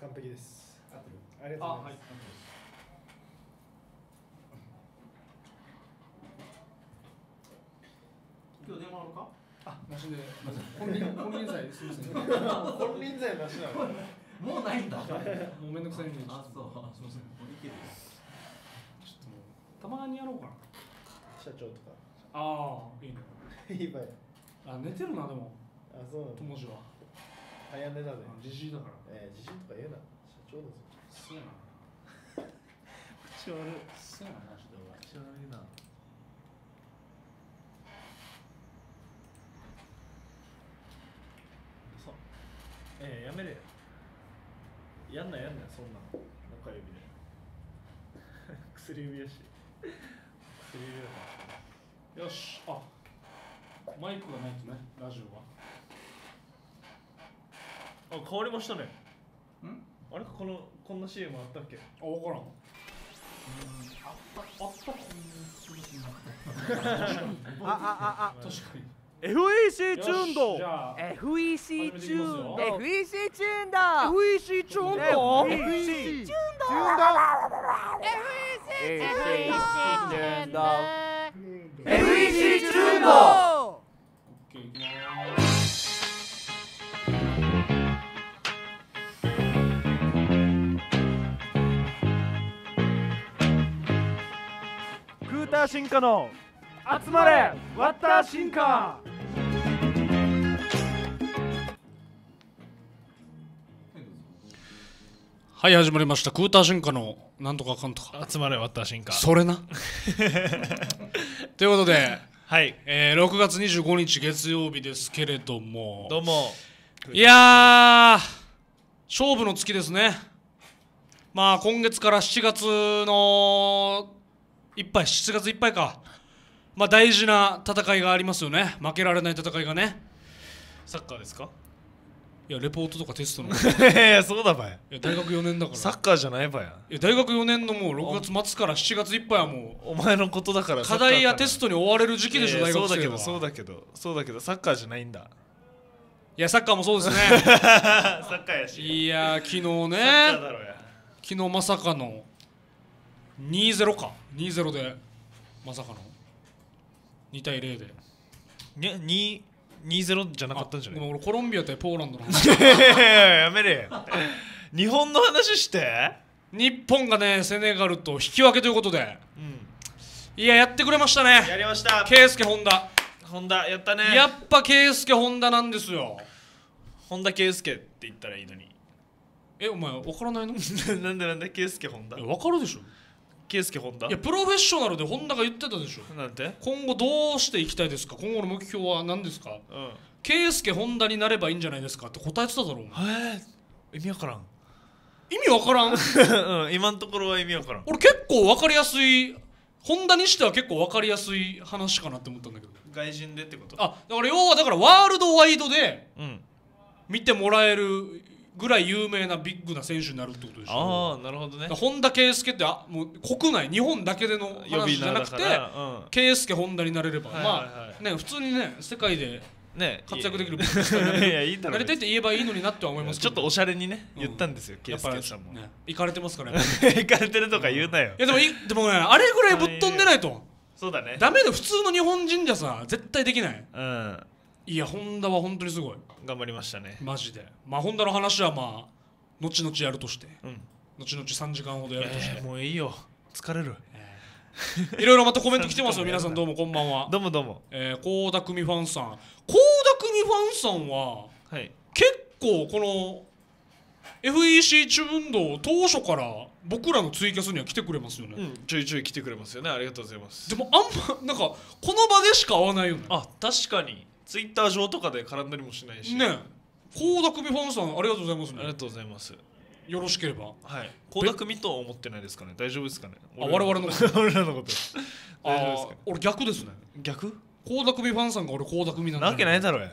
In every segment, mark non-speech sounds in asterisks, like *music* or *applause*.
完璧です。合ってる。ありがとうございます。今日電話あるか？あ、なしで、金輪金輪際すみません。も金輪際なしなの？もうないんだ。うめんどくさいあそう。とすみません。もういけるよ。ちょっともうたまにやろうかな。社長とか。ああ、いいね。*laughs* いいばよあ、寝てるなでも、あそうなの友達は。早寝だね。じじいだから。えー、自信とか言うな。社長だぞ。そうやな。口悪いそうやな、マジで俺。口悪いなそう。えー、やめれよ。やんなやんなそんなの。中指で。*laughs* 薬指やし。薬指だから。よし、あ、マイクがないとね、ラジオは。あ変わりましたね。ん？あれこのこんな CM あったっけ？あ、わからん。あったあったあああ確かに。FEC チューンド。FEC チューン始めていきますよ。ド。FEC チューンだ FEC チューンド？FEC チューンド。FEC チューンド。FEC チューンドター進化の集まれワッター進化はい、始まりました。クーター進化のなんとかかんとか。集まれ私進化それな。*laughs* ということで、はいえー、6月25日月曜日ですけれども、どうもいやー、勝負の月ですね。まあ、今月から7月のいっぱい、7月いっぱいか。まあ、大事な戦いがありますよね。負けられない戦いがね。サッカーですか？いや、レポートとかテストの。い *laughs* いやそうだばい。や、大学4年だから。サッカーじゃないばや。いや大学4年のもう6月末から7月いっぱいはもお前のことだからう課題やテストトに追われる時期でしょ、大学生は。そうだけどそうだけどそうだけどサッカーじゃないんだ。いやサッカーもそうですね。*laughs* サッカーやし。いや昨日ね。昨日まさかの2-0か。2-0でまさかの。2対0で。に2-0じゃなかったんじゃない？俺コロンビア対ポーランドの話。*laughs* いやめれ。日本の話して？日本がねセネガルと引き分けということで。うん。いややってくれましたね。やりました。圭佑本田本田やったね。やっぱ圭佑本田なんですよ。本田圭佑って言ったらいいのに。えお前分からないの？い *laughs* なんでなんで？圭佑本田や分かるでしょ圭佑本田？いやプロフェッショナルで本田が言ってたでしょ。なんて？今後どうしていきたいですか？今後の目標は何ですか？うん。圭佑本田になればいいんじゃないですか？って答えてただろお前へえ。意味わからん。意味わからん？*laughs* うん今のところは意味わからん。俺結構分かりやすい本田にしては結構分かりやすい話かなって思ったんだけど。外人でってこと？あだから要はだからワールドワイドでうん。見てもらえるぐらい有名なビッグな選手になるってことでしょ。ああなるほどね。本田圭佑ってあもう国内日本だけでの話じゃなくてだからうん。圭佑本田になれれば、はいはいはい。まあね普通にね世界でね活躍できるいや *laughs* いやいいだろなりたいって言えばいいのになっては思いますけど。ちょっとおしゃれにねうん。言ったんですよ圭やっぱり佑さんも。ね行かれてますから行 *laughs* かれてるとか言うなよ。やでもいでもねあれぐらいぶっ飛んでないと。そうだね。ダメだよ普通の日本人じゃさ絶対できない。うんいや本田は本当にすごい。頑張りましたね。マジで。まあ本田の話はまあ後々やるとして。うん。後々3時間ほどやるとして。えーもういいよ。疲れる。いろいろまたコメント来てますよ。皆さん *laughs* どうもこんばんは。どうもどうも。えー、倖田來未ファンさん。倖田來未ファンさんははい。結構この FEC 中運動当初から僕らのツイキャスには来てくれますよね、うんちょいちょい来てくれますよね。ありがとうございます。でもあんまなんかこの場でしか会わないよね。あ確かにツイッター上とかで絡んだりもしないし。ね倖田來未ファンさんありがとうございますね。ありがとうございます。よろしければ。はい。倖田來未とは思ってないですかね？大丈夫ですかね？あ我々の俺ら *laughs* のこと。あ大丈夫ですかー俺逆ですね。逆？倖田來未ファンさんが俺倖田來未なんなわけないだだろや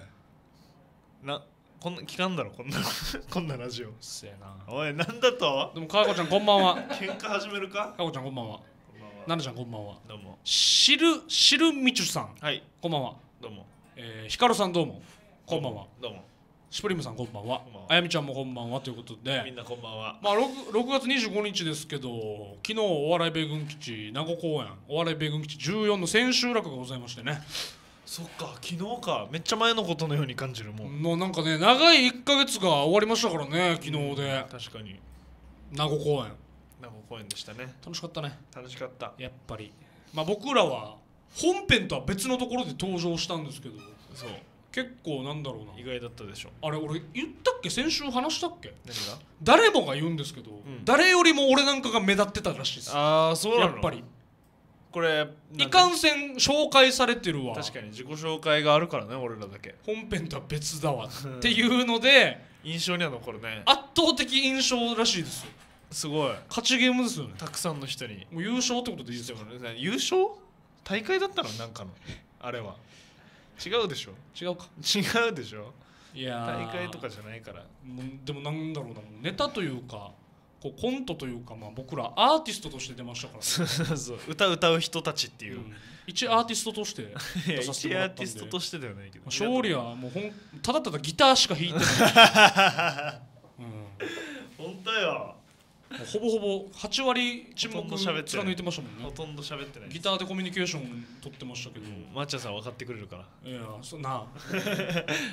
なこんな聞かんだろこんな *laughs* こんなラジオ。せやな。おいなんだと？でもかこちゃんこんばんは。喧嘩始めるか？かこちゃんこんばんは。こんばんは。ななちゃんこんばんは。どうも。しるしるみちゅさん。はい。こんばんは。どうもえー、ひかるさんどうも。こんばんは。どうも。シュプリームさんこんばんは。あやみちゃんもこんばんはということで。みんなこんばんは。まあ 6, 6月25日ですけど昨日お笑い米軍基地名護公園お笑い米軍基地14の千秋楽がございましてね。そっか昨日か。めっちゃ前のことのように感じるもん。もうなんかね長い1か月が終わりましたからね昨日で。確かに。名護公園。名護公園でしたね。楽しかったね。楽しかった。やっぱり。まあ僕らは本編とは別のところで登場したんですけど。そう。結構なんだろうな。意外だったでしょ。あれ俺言ったっけ？先週話したっけ何が？誰もが言うんですけど、ん。誰よりも俺なんかが目立ってたらしいですああそうなの？やっぱり。これいかんせん紹介されてるわ。確かに自己紹介があるからね俺らだけ。本編とは別だわっていうので印象には残るね。圧倒的印象らしいですよ。すごい。勝ちゲームですよね。たくさんの人に。もう優勝ってことでいいですよ。優勝？大会だったの？なんかの？あれは。違うでしょ？違うか。違うでしょ？いやー。大会とかじゃないから。でもなんだろうなもうネタというかこうコントというか、まあ、僕らアーティストとして出ましたから、ね。そうそうそう。歌歌う人たちっていう、うん。一アーティストとして出させて一アーもらったんで。ティストとしてではないけど勝利はもうほんただただギターしか弾いてない、*laughs* うん。本当よほぼほぼ8割沈黙貫いてましたもんねほとんど喋ってない。ギターでコミュニケーション取ってましたけど、うん。マッチャさん分かってくれるから。いやそんな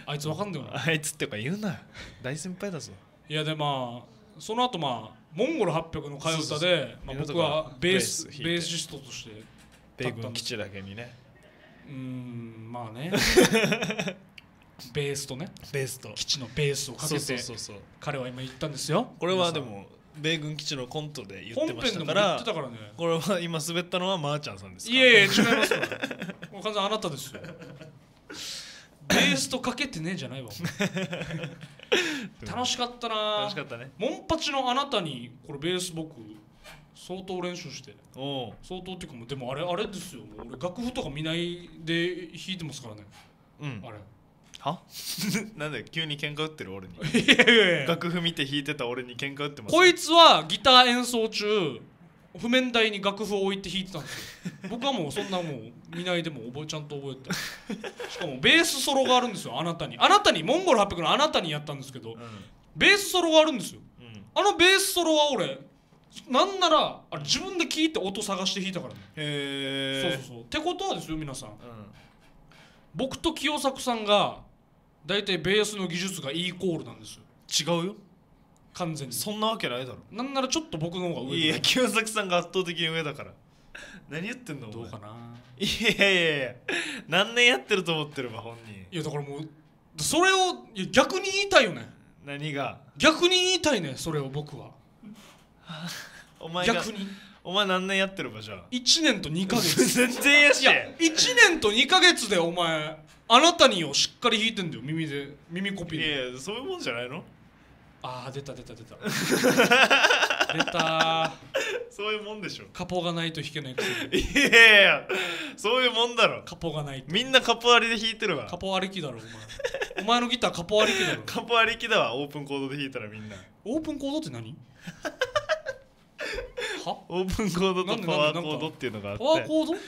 あ。*laughs* いつわかんだよなあいつってか言うな。大先輩だぞ。いやでまあその後まあモンゴル800の替え歌でまあ僕はベースベーシストとして米軍基地だけにね。うーんまあね。*laughs* ベースとね。ベースと。基地のベースをかけてそうそうそうそう。彼は今言ったんですよ。これはで皆も米軍基地のコントで言ってましたからからね。これは今滑ったのはまーちゃんさんですか？いやいや違いますよ *laughs* もう完全にあなたですよ。ベースとかけてねえじゃないわ *laughs* 楽しかったな。楽しかったね。モンパチのあなたにこれベース僕相当練習して。相当っていうかもうでもあれあれですよ。俺楽譜とか見ないで弾いてますからね。うん。あれは？*laughs* なんで急に喧嘩売ってる俺に。いやいやいや。楽譜見て弾いてた俺に喧嘩売ってますこいつはギター演奏中譜面台に楽譜を置いて弾いてたんですよ。*laughs* 僕はもうそんなもう見ないでも覚えちゃんと覚えて。*laughs* しかもベースソロがあるんですよあなたに。あなたにモンゴル800のあなたにやったんですけどうん。ベースソロがあるんですよ。うん。あのベースソロは俺なんならあれ自分で聞いて音探して弾いたからね、へえそうそうそう。ってことはですよ皆さん。うん僕と清作さんが大体ベースの技術がイーコールなんですよ。違うよ。完全に。そんなわけないだろ。なんならちょっと僕の方が上いや清崎さんが圧倒的に上だから。何言ってんのどうかな。いやいやいや何年やってると思ってるわ本人。いやだからもうそれを逆に言いたいよね。何が？逆に言いたいねそれを僕は。*laughs* お前が逆にお前何年やってるばじゃあ？1年と2ヶ月。*laughs* 全然やし。いや1年と2ヶ月でお前あなたにをしっかり弾いてんだよ耳で。耳コピいーで。やいやそういうもんじゃないの？ああ出た出た出た出た。*laughs* そういうもんでしょ。カポがないと弾けないいやいやいやそういうもんだろ。カポがないと。みんなカポありで弾いてるわ。カポありきだろお前。*laughs* お前のギターカポありきだろ。カポありきだわオープンコードで弾いたらみんな。オープンコードって何？は？オープンコードとパワーコードっていうのがあって。パワーコード？は？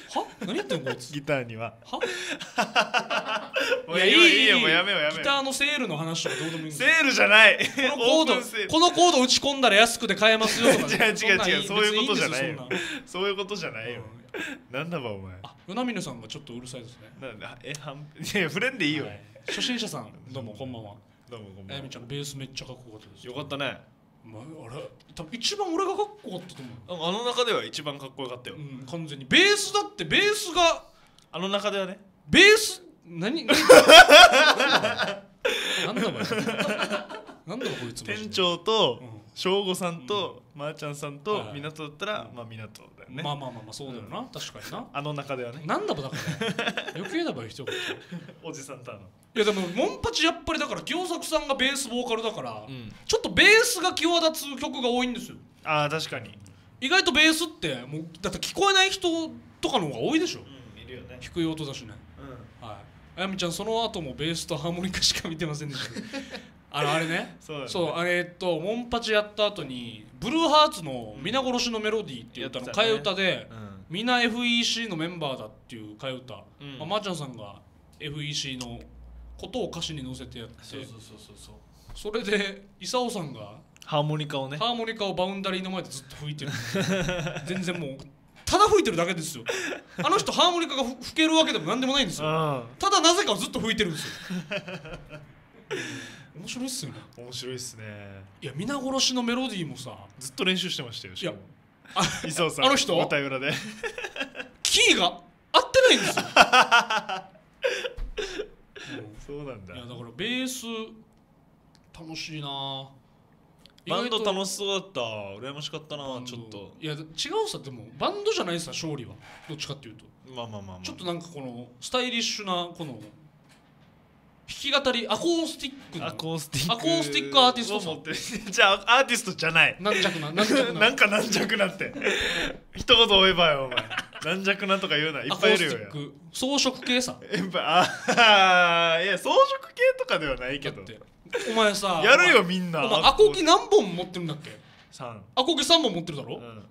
何やってんのこいつ？ギターには。は？もういいよいいよもうやめようやめよギターのセールの話とかどうでもいいセールじゃない。このコオードこのコード打ち込んだら安くで買えますよ。とか違う違う違うそういうことじゃないよ。そういうことじゃないよ。そんなんだばお前。あ与那峰さんがちょっとうるさいですね。なんだえはんいや触れんでいいよ。はい。初心者さんどうもこんばんは。どうもこんあばんは。やみちゃんベースめっちゃかっこよかったです。よかったねまあ、あれ多分一番俺がかっこよかったと思う。ああの中では一番かっこよかったよ。うん。完全に。ベースだってベースがあの中ではね。ベース何何？なん *laughs* だお前なんだこいつ。店長とうん。省吾さんとまーちゃんさんとはい港だったらうん。まあ港だよね。まあまあまあまあそうだよな、確かにな。あの中ではね。なんだばだから余計だば一言いおじさんとあのやでもモンパチやっぱりだから清作さんがベースボーカルだから、うん。ちょっとベースが際立つ曲が多いんですよ。ああ確かに。意外とベースってもうだって聞こえない人とかの方が多いでしょ。うんいるよね。低い音だしね。うん。はい。あやみちゃんその後もベースとハーモニカしか見てませんでした。*laughs* あのあれね。そうだね。そうあれえっとモンパチやった後にブルーハーツの「皆殺しのメロディー」っていうたね。替え歌で、うん。みんな FEC のメンバーだっていう替え歌、うん。まあ、まーちゃんさんが FEC のことを歌詞に乗せてやってそうそうそうそうそう。それで功さんがハーモニカをね。ハーモニカをバウンダリーの前でずっと吹いてる。*laughs* 全然もうただ吹いてるだけですよ。あの人ハーモニカがふ吹けるわけでも何でもないんですよ。うん。ただなぜかずっと吹いてるんですよ。面白いっすよね。面白いっすね。いや皆殺しのメロディーもさずっと練習してましたよしかも。あ磯さんあの人舞台裏で。キーが合ってないんですよ *laughs* そうなんだ。いやだからベース楽しいな。バンドし楽しそうだった。羨ましかったなちょっと。いや違うさでもバンドじゃないさ勝利は。どっちかっていうと。まあまあまあまあ。ちょっとなんかこのスタイリッシュなこの弾き語りアコースティックなアコースティックアコースティックアーティストさって。るじゃあアーティストじゃない。軟弱な軟弱な。*laughs* なんか軟弱なって。*laughs* 一言追えばよお前軟弱なとか言うな。いっぱいいるよ。装飾系さ。*laughs* やっぱあーいや装飾系とかではないけど。お前さやるよみんな。お前アコギ何本持ってるんだっけ？さん、アコギ3本持ってるだろ、うん、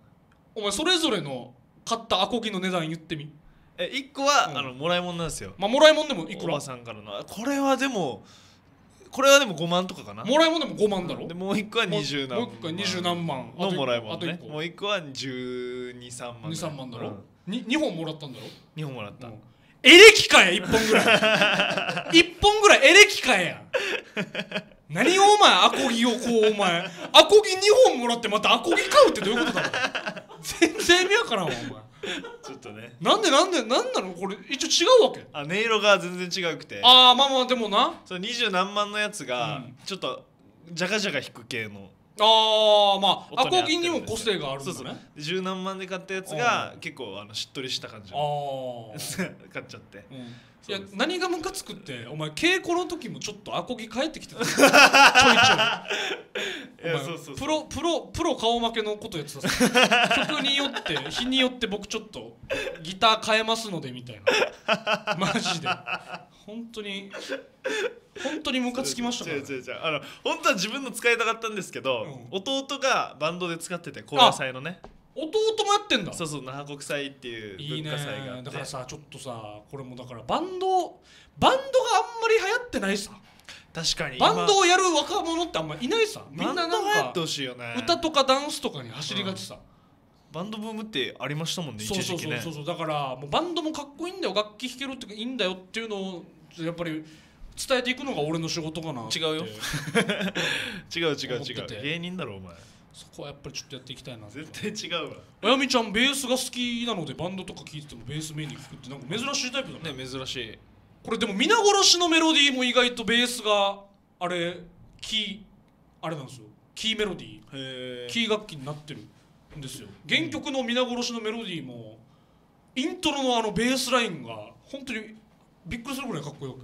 お前それぞれの買ったアコギの値段言ってみ。え一個は、うん。あのもらい物なんですよ。まあもらいもんでもいくら？おばさんからの。これはでもこれはでも5万とかかな。もらいもんでも5万だろ？でもう一個は20何もう一個は20何万。のもらい物あと一個。ねもう一個は123万ぐらい23万だろ、うんに2本もらったんだろ、二本もらった、うん。エレキかえ1本ぐらい。*laughs* 1本ぐらいエレキかえや。何をお前アコギをこうお前。アコギ2本もらってまたアコギ買うってどういうことだ？ろ全然意味わからんわお前。ちょっとね。なんでなんでなんなの？これ一応違うわけ。あ音色が全然違くて。ああまあまあでもな。その二十何万のやつが、うん。ちょっとジャカジャカ弾く系のああまあアコギ音にも個性があるんだね。十何万で買ったやつが結構あのしっとりした感じあのあ *laughs* 買っちゃって。うん。いや何がムカつくってお前稽古の時もちょっとアコギ帰ってきてた。*laughs* ちょいちょい。そうプロプロプロ顔負けのことやってたさ *laughs* 曲によって日によって僕ちょっとギター変えますのでみたいな。マジで本当に本当にムカつきましたから、違う違う違うあの本当は自分の使いたかったんですけど、うん。弟がバンドで使ってて高野祭のね。弟もやってんだ。そうそう那覇国際っていういいね文化祭があって。だからさちょっとさこれもだからバンドバンドがあんまり流行ってないさ。確かにバンドをやる若者ってあんまいないさ。みんななんか歌とかダンスとかに走りがちさ、バンドブームってありましたもんねそう一時期ねそうそう。そうそうだからもうバンドもかっこいいんだよ。楽器弾けるっていいんだよっていうのをやっぱり伝えていくのが俺の仕事かな違うよ。*laughs* 違う違う違う。芸人だろお前。そこはやっぱりちょっとやっていきたいな絶対違うわ。あやみちゃんベースが好きなのでバンドとか聴いててもベースメインに聴くってなんか珍しいタイプだね。ね珍しい。これでも皆殺しのメロディーも意外とベースがあれキーあれなんですよ。キーメロディー。へえキー楽器になってる。んですよ。原曲の皆殺しのメロディーもイントロのあのベースラインが本当にびっくりするぐらいかっこよく。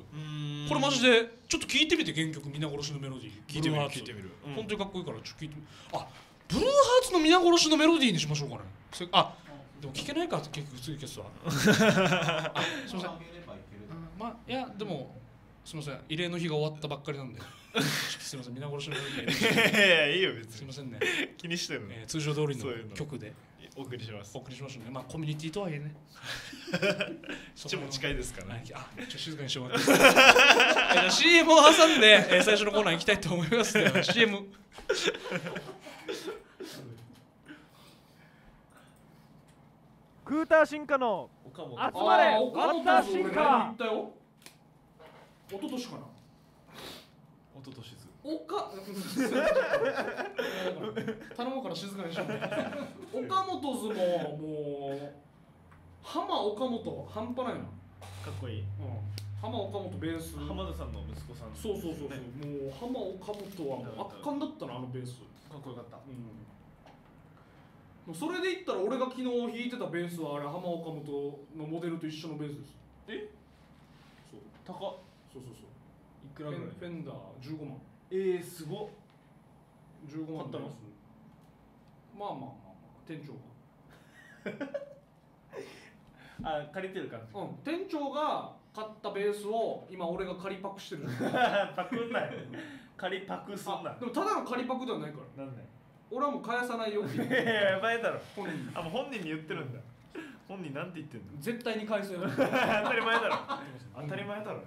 これマジでちょっと聞いてみて原曲皆殺しのメロディー。聞いてみる聞いてみる。うん。本当にかっこいいからちょっと聞いてみあブルーハーツの皆殺しのメロディーにしましょうかね。あでも聞けないか結局ツイキャスは。*laughs* あすいません。まあいやでもすみません。慰霊の日が終わったばっかりなんですみません皆殺しのいやいやいいよ別に。すみませんね、気にしてるの？えー通常通りのそういうの。曲で。お送りします。お送りしましょうねまあコミュニティとはいえね。*laughs* こっちも近いですからね。あちょっと静かにしてもらっていいですか？*laughs* えじゃあ CM を挟んで、えー最初のコーナー行きたいと思います。では CM クーター進化の集まれ。ワッター進化。一昨年かなおととしずおか頼むから静かにしよう岡本図ももう浜岡本。半端ないな、かっこいい。うん、浜岡本ベース。浜田さんの息子さんそうそうそうそう、ねもう浜岡本はもう圧巻だったなあのベース。かっこよかった。うん。もうそれで言ったら俺が昨日弾いてたベースはあれ浜岡本のモデルと一緒のベースです。え？そう。高っ。そうそうそういくフェンフェンダー15万。えー、すごっ。15万買ったのまあまあまあまあ店長 *laughs* あ借りてる感じ。がうん店長が買ったベースを今俺が仮パクしてる。*laughs* パクんない借りパクすんな。あでもただの仮パクではないから。なんで？俺はもう返さないよ。っいやばいだろ。本人に。あもう本人に言ってるんだ。本人なんて言ってんの？絶対に返せよ。*laughs* 当たり前だろ。当たり前だろ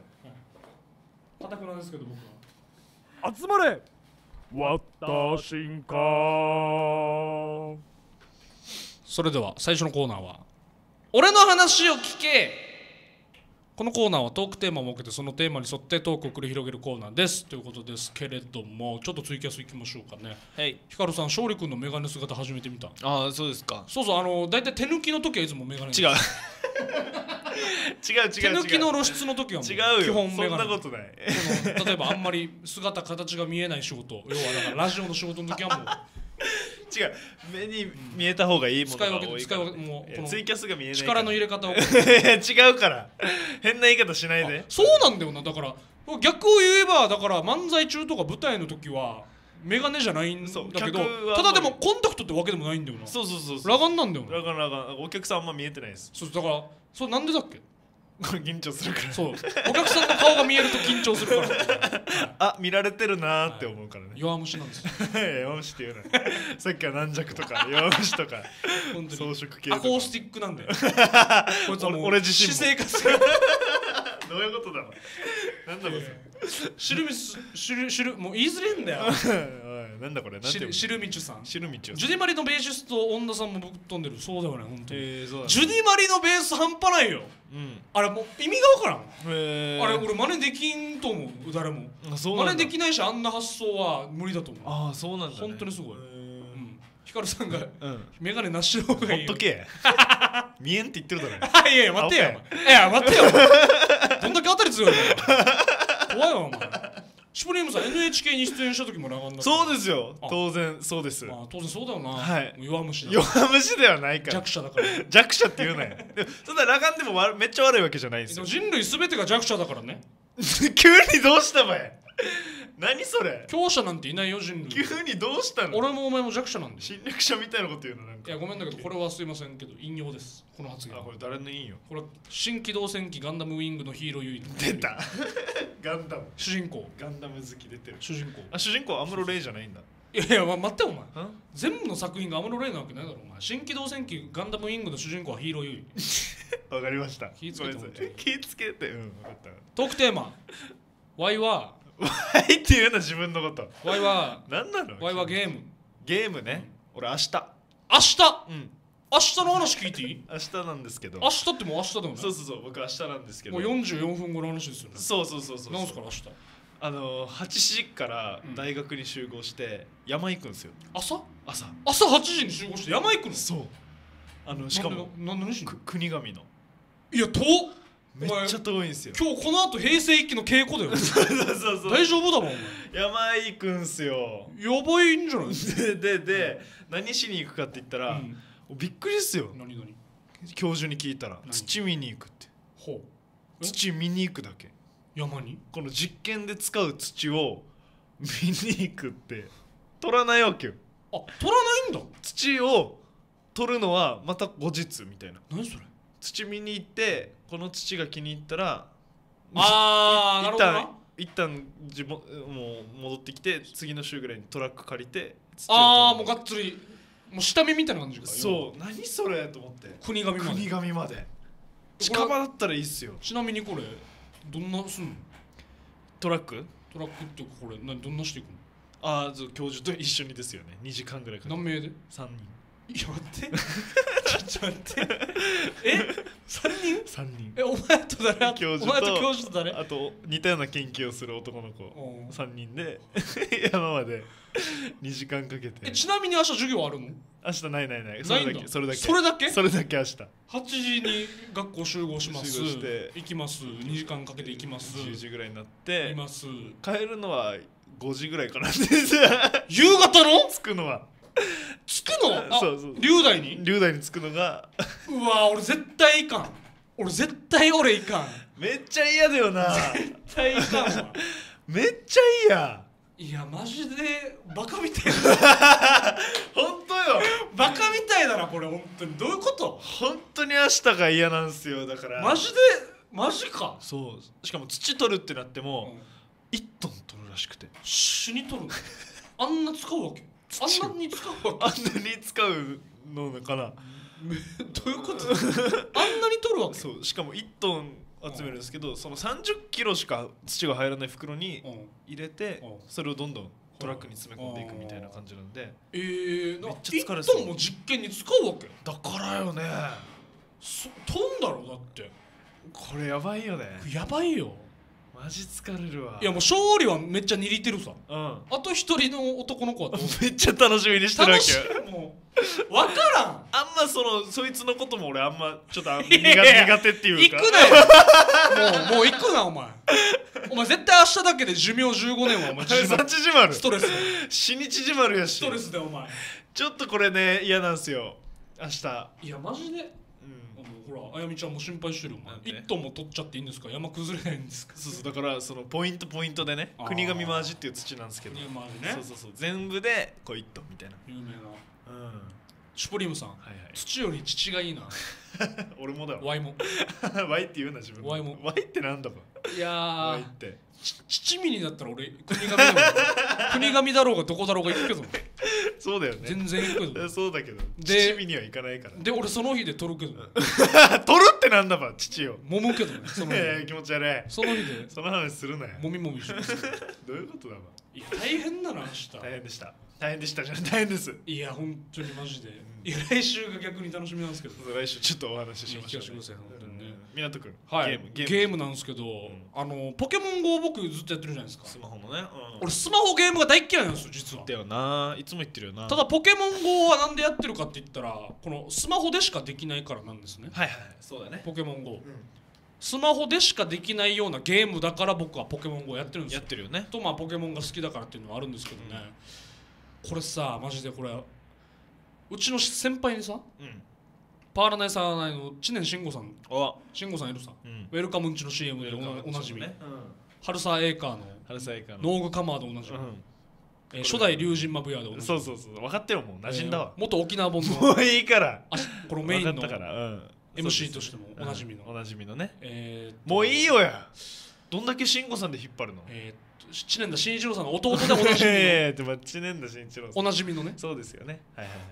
かたくなですけど僕は。集まれ。ワッター進化。それでは最初のコーナーは「俺の話を聞け!」このコーナーはトークテーマを設けてそのテーマに沿ってトークを繰り広げるコーナーですということですけれどもちょっとツイキャスいきましょうかね。はい。ヒカルさん勝利君のメガネ姿初めて見た。ああそうですか。そうそうあの大体手抜きの時はいつもメガネ違う違う違う手抜きの露出の時はもう違う基よ。そん本メガネ。なことない。例えばあんまり姿形が見えない仕事要はだからラジオの仕事の時はもう。*laughs* 違う。目に見えた方がいいもの使い分が多いから。け使い分けもうこのいやツイキャスが見えない力の入れ方を。*laughs* れ違うから。変な言い方しないで。そうなんだよな。だから逆を言えばだから漫才中とか舞台の時はメガネじゃないんだそうけどただでもコンタクトってわけでもないんだよな。そうそうそうそう。裸眼なんだよな。ラガンラガンお客さんあんま見えてないです。そうだからそれなんでだっけ？緊張するから。そう。お客さんの顔が見えると緊張するから。*laughs* あ見られてるなーって思うからね。弱虫なんです。よ *laughs* 弱虫って言うな。*laughs* さっきは軟弱とか弱虫とか本当に。装飾系アコースティックなんだよ。こいつはもう俺俺自身も。私生活がどういうことだろう。なんだこれ。シルミスシルシルもう言いづれんだよなんだこれなんてシルシルミチュさん。シルミチュジュディマリのベーシスト恩田さんもぶっ飛んでる。そうだよね本当に、えー、そうだね。ジュディマリのベース半端ないよ。うん。あれもう意味がわからん、えー、あれ俺真似できんと思う誰も。あそうなんだ。真似できないしあんな発想は無理だと思う。ああそうなんだ、ね、本当にすごい。えうん。ヒカルさんがーうん。メガネなしの方がいいよ。ほっとけ。*laughs* 見えんって言ってるだろ。あいやいや待ってよ青お前。いや待ってよどんだけ当たり強いの怖いわお前シュプリームさん NHK に出演した時もラガンだそうですよ。あ。当然そうです。まあ当然そうだよな、はい。弱虫だ弱虫ではないから。弱者だから。で弱者って言うなよ。でもそんな裸眼でも悪めっちゃ悪いわけじゃないんですよ。も人類全てが弱者だからね。*laughs* 急にどうしたばい何それ？強者なんていないよ人類。急にどうしたの？俺もお前も弱者なんで侵略者みたいなこと言うのなんか。いやごめんだけどこれはすいませんけど引用です。この発言はあこれ誰のいいよこれは新機動戦機ガンダムウィングのヒーローユイ出た。*laughs* ガンダム。主人公。ガンダム好き出てる。主人公。あ主人公アムロレイじゃないんだ。いやいや、ま待ってお前。ん？全部の作品がアムロレイなわけないだろお前。新機動戦機ガンダムウィングの主人公はヒーローユイ *laughs* わかりました。気ぃつけて気ぃつけて。うん分かった。トークテーマ。Y ははいっていうのは自分のこと。Y は何なの？Y はゲーム。ゲームね。俺明日。明日？うん。明日の話聞いていい？*laughs* 明日なんですけど。明日ってもう明日だよね。そうそうそう僕明日なんですけど。もう44分後の話ですよね。そうそうそうそうなんすか明日？あの8時から大学に集合して山行くんですよ。朝？朝。朝8時に集合して山行くの？そう。あのしかもな何しんのく国神の。いや遠っめっちゃ遠いんですよ。今日この後平成一期の稽古だよ。*laughs* そうそうそう。大丈夫だもん。山行くんすよ。やばいんじゃない？ででで何しに行くかって言ったら、うん。びっくりっすよ。何何？教授に聞いたら何？土見に行くって。ほう。え？土見に行くだけ。山に？この実験で使う土を見に行くって。取らないわけよ。あ取らないんだ？土を取るのはまた後日みたいな。何それ？土見に行ってこの土が気に入ったらあー *laughs* なるほどな。一旦一旦自分もう戻ってきて次の週ぐらいにトラック借りて土ああもうがっつりもう下見みたいな感じかそう何それと思って。国神まで。国神まで。近場だったらいいっすよ。ちなみにこれどんなすんの？トラック？トラックってこれ何どんなしていくの？ああ教授と一緒にですよね。2時間ぐらいかけて。何名で？3いや待って。ちょっと待って。え？三人？人3人。えお前と誰？教授とお前と教授と誰？あと似たような研究をする男の子。う。ん3人で。*laughs* 山まで。2時間かけて。えちなみに明日授業あるの？明日ないないない。そないんだ。れだけ。それだけ。それだけ？それだけ明日。8時に学校集合します。集合して。行きます。2時間かけて行きます。10時ぐらいになって。います。帰るのは5時ぐらいかな。*laughs* 夕方の？着くのは着くの？あそうそう。龍大に？龍大に着くのが。うわ俺絶対いかん。俺絶対俺いかん。めっちゃ嫌だよな。絶対いかんわ。*laughs* めっちゃ嫌。いやマジでバカみたい。な *laughs* 本当よ。バカみたいだなこれ本当に。どういうこと？本当に明日が嫌なんすよだから。マジで？マジか？そう。しかも土取るってなってもうん。1トン取るらしくて。死にとるの？あんな使うわけ？あんなに使うわけあんなに使うのかな？*laughs* どういうこと？*laughs* あんなに取るわけ？そうしかも1トン集めるんですけどその3 0キロしか土が入らない袋にうん。入れてうん。それをどんどんトラックに詰め込んでいくみたいな感じなんで。えー、なめっちゃ疲れそう。一トンも実験に使うわけ？だからよね。そトンだろだって。これやばいよね。やばいよマジ疲れるわ。いやもう勝利はめっちゃ握ってるさ。うん。あと一人の男の子は *laughs* めっちゃ楽しみにしてるわ楽しけよいもう。分からん。あんまそのそいつのことも俺あんまちょっとあんまいやいや苦手っていうか。行くなよ。もうもう行くなお前。お前絶対明日だけで寿命15年はお前縮まさる *laughs* 縮まる。ストレスで死に縮まるやし。ストレスでお前。ちょっとこれね嫌なんすよ。明日。いやマジでほらあやみちゃんも心配してるよお前。なんで？1トンも取っちゃっていいんですか？山崩れないんですか？そうそうだからそのポイントポイントでねあー。国神マージっていう土なんですけど。いやマジね。そうそうそう。全部でこう1トンみたいな。有名な。うん。はシュプリームさん。いはい。土より父がいいな。*laughs* 俺もだわワイも。*laughs* Y って言うな自分 Y も。Y ってなんだば？いや Y ーって。ち七味になったら俺国神だろう *laughs* 国神だろうがどこだろうが行くけどそうだよね。全然行く *laughs* そうだけどで七味にはいかないから。で俺その日で取るけど。*laughs* 取るってなんだば父を。揉むけどね *laughs* その日。え気持ち悪い。その日で。その話するなよ。もみもみしますどういうことだばいや大変だな明日。大変でした。大変でしたじゃん大変です。いや本当にマジで。いや来週が逆に楽しみなんですけど。来週ちょっとお話ししましょう、港君はい。ゲームゲーム。ゲームなんですけど、あのポケモン GO 僕ずっとやってるじゃないですか。スマホのね、うん、俺スマホゲームが大っ嫌いなんですよ実は。だよな。いつも言ってるよな。ただポケモン GO はなんでやってるかって言ったらこのスマホでしかできないからなんですね。はいはいそうだね。ポケモン GO、スマホでしかできないようなゲームだから僕はポケモン GO やってるんですよ。やってるよね。とまあポケモンが好きだからっていうのはあるんですけどね、これさマジでこれうちの先輩にさうんパーラナイサーナイの知念慎吾さん。お。慎吾さんいるさうん。ウェルカムンチの CM でおなおなじみ、ねハルサーエーカーの。春サイカの。ノーグカマーでおなじみ、うえー初代龍神マブヤでおなじみ。んそうそうそう。分かってるもん馴染んだわ。えー元沖縄本のもういいから。あこのメインの。MC としてもおなじみの。うん。おなじみのね。えーと。もういいよや。どんだけ慎吾さんで引っ張るの？えーと知念田慎一郎さんの弟でおなじみええ *laughs* 知念だ慎一郎のさん。おなじみのね。そうですよね。はいはいはい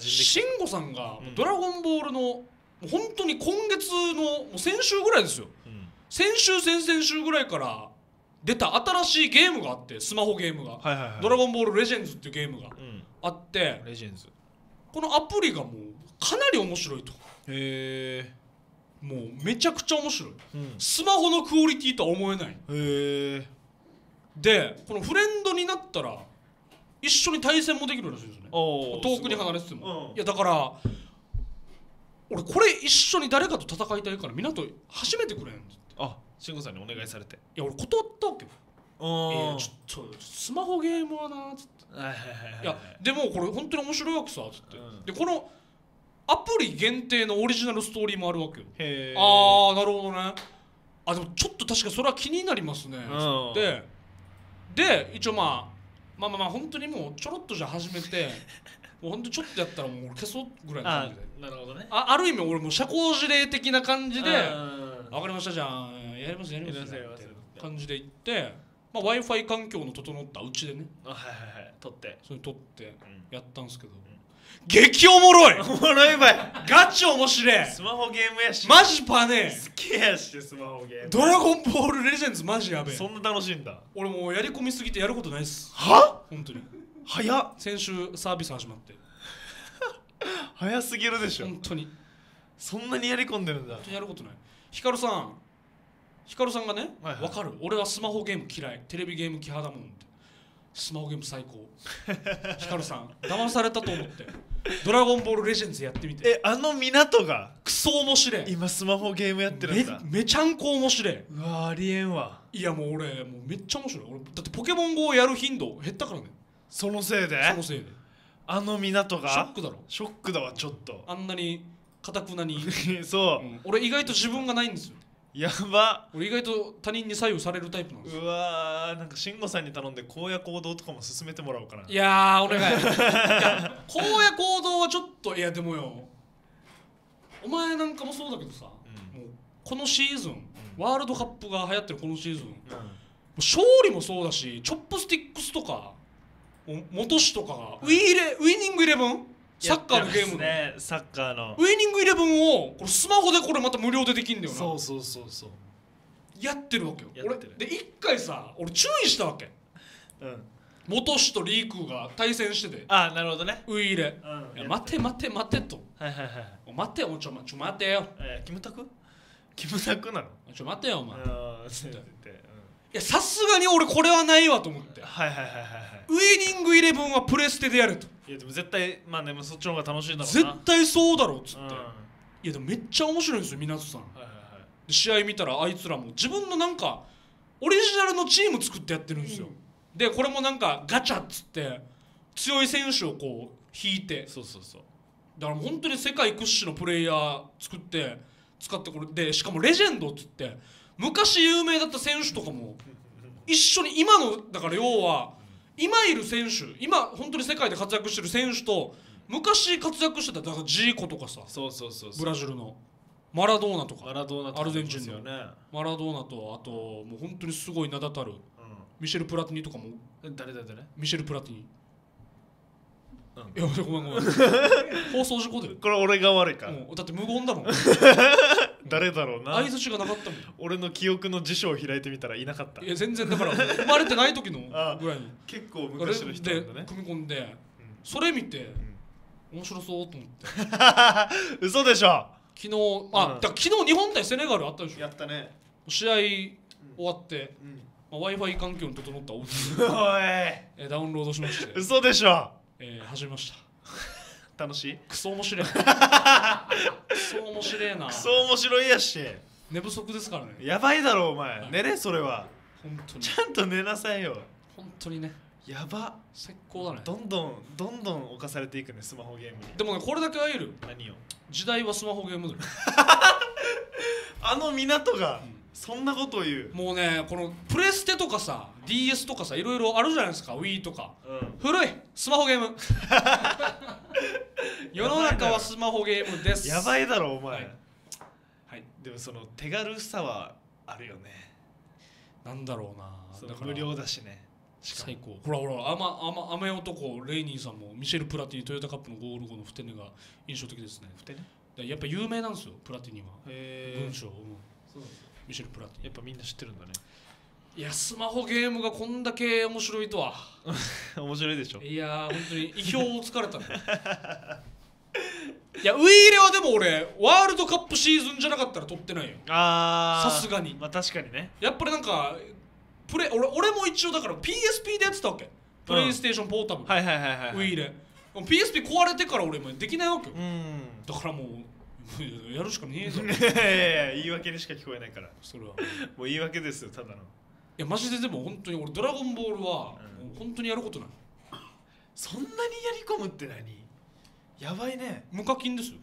慎吾さんがうん。ドラゴンボールのもう本当に今月のもう先週ぐらいですよ。たうん。先週先々週ぐらいから出た新しいゲームがあってスマホゲームが。はいはいはい。ドラゴンボールレジェンズっていうゲームがうん。あってレジェンズ。このアプリがもうかなり面白いと。へえもうめちゃくちゃ面白い。うん。スマホのクオリティとは思えない。へえでこのフレンドになったら一緒に対戦もできるらしいんですよね。遠くに離れてても、うん。いやだから俺これ一緒に誰かと戦いたいから港初めてくれんって。あ慎吾さんにお願いされて。いや俺断ったわけ？よおいやちょっとスマホゲームはなつって。はいはいはいやでもこれ本当に面白いわけさつって、うん。でこのアプリ限定のオリジナルストーリーもあるわけよ。へえああなるほどね。あでもちょっと確かそれは気になりますね、うん。でで一応まあまあまあまあ本当にもうちょろっとじゃ始めて *laughs* もう本当ちょっとやったらもう俺消そうぐらいのあ感じで。なるほどね。あある意味俺も社交辞令的な感じでうん。分かりました。じゃあやりますやりますやりますやりみますたいな感じで行って、まあ、w i f i 環境の整ったうちでねあはいはいはい取ってそれ撮ってうんやったんですけど、激おもろい。おもろいばい。ガチ面白い。スマホゲームやし。マジパネ。好きやしスマホゲーム。ドラゴンボールレジェンズマジやべえ。そんな楽しいんだ。俺もうやり込みすぎてやることないっす。は？本当に。早っ。先週サービス始まって。*laughs* 早すぎるでしょ。本当に。本そんなにやり込んでるんだ。当にやることない。ヒカルさん。ヒカルさんがね、はいはい。わかる？俺はスマホゲーム嫌い。テレビゲーム嫌だもんってスマホゲーム最高。ヒカルさん騙されたと思って。ドラゴンボールレジェンズやってみて。えあの港が？クソ面白い。今スマホゲームやってるんだ。めめちゃんこ面白い。うわありえんわ。いやもう俺もうめっちゃ面白い。俺だってポケモン GO をやる頻度減ったからね。そのせいで？そのせいで。あの港ショがックだろ。ショックだわちょっと。あんなにかたくなに、*laughs* そう。う、ん。俺意外と自分がないんですよやば。俺意外と他人に左右されるタイプなんですよ。うわーなんか慎吾さんに頼んで荒野行動とかも進めてもらおうかな。いやーお願いいや荒野行動はちょっといやでもよ。お前なんかもそうだけどさ、うもうこのシーズン、ワールドカップが流行ってるこのシーズンもううん勝利もそうだしチョップスティックスとかお元氏とかがウィーレウィニングイレブンサッカーのゲームの、ねサッカーの。ウイニングイレブンをこれスマホでこれまた無料でできんだよな。そうそうそうそう。やってるわけよ。俺で一回さ俺注意したわけ。うん。元氏とリークが対戦してて。あなるほどね。ウイイレ。うん待て待て待てと。はいはいはいお待てよちょちょ待てよ。えーキムタク？キムタクなの？ちょ待てよお前やさすがに俺これはないわと思って。はいはいはいはいはい。ウイニングイレブンはプレステでやれと。いやでも絶対まあでもそっちの方が楽しいんだろう絶な対そうだろっつって。いいやでもめっちゃ面白いんですよ皆さん。はいはいで試合見たらあいつらも自分のなんかオリジナルのチーム作ってやってるんですよ、でこれもなんかガチャっつって強い選手をこう引いて。そうそうそう。だから本当に世界屈指のプレイヤー作って使ってこれ。でしかもレジェンドっつって昔有名だった選手とかも一緒に今のだから要は今いる選手今本当に世界で活躍してる選手と昔活躍してただからジーコとかさそうそうそうブラジルのマラドーナとかマラドーナとかアルゼンチンのマラドーナとあともう本当にすごい名だたるミシェル・プラティニとかもうん誰誰誰？ミシェル・プラティニ、うん。いやごめんごめん。*laughs* 放送事故で。これ俺が悪いかもうだって無言だもん *laughs* 誰だろうな。相づちがなかったもん。俺の記憶の辞書を開いてみたらいなかった。いや全然。だから生まれてない時の *laughs* あぐらいに結構昔の人でなんだね組み込ん。でそれ見て面白そうと思って。*laughs* 嘘でしょ。昨日あ、うん。だ昨日日本対セネガルあったでしょ。やったね。試合終わって、うん。まあ、w i f i 環境の整ったお家おい。えーダウンロードしまして、嘘でしょ。えー始めました楽しい？クソ面白い。*laughs* クソ面白いな。クソ面白いやし。寝不足ですからね。やばいだろお前。はい。寝れそれは。本当に。ちゃんと寝なさいよ。本当にね。やば。最高だね。どんどんどんどん侵されていくねスマホゲームに。でもねこれだけは言える。何よ時代はスマホゲームだよ。*laughs* あの港がそんなことを言う？もうねこのプレステとかさ DS とかさいろいろあるじゃないですか Wii とか。うん。古いスマホゲーム。*laughs* 世の中はスマホゲームです。やばいだろお前、はい。はい。でもその手軽さはあるよね。なんだろうな。だからその無料だしね。最高。ほらほらあまあま雨男レイニーさんもミシェル・プラティニトヨタカップのゴール後のふて寝が印象的ですね。ふてねでやっぱ有名なんですよプラティニは。へ文章、うん。そうミシェル・プラやっぱみんな知ってるんだね。いやスマホゲームがこんだけ面白いとは。*laughs* 面白いでしょ。いやー本当に意表をつかれたね。*laughs* いやウイイレはでも俺ワールドカップシーズンじゃなかったら取ってないよ。あさすがに。まあ確かにね。やっぱりなんかプレ俺俺も一応だから PSP でやってたわけ。プレイステーションポータブル、はいはいはいはい。ウイイレ PSP 壊れてから俺もできないわけよ。うん。だからもうやるしかねえぞ。*laughs* いやいや言い訳にしか聞こえないから。それは。もう言い訳ですよただの。いやマジででも本当に俺ドラゴンボールは本当にやることない。そんなにやり込むって何？やばいね。無課金ですよ、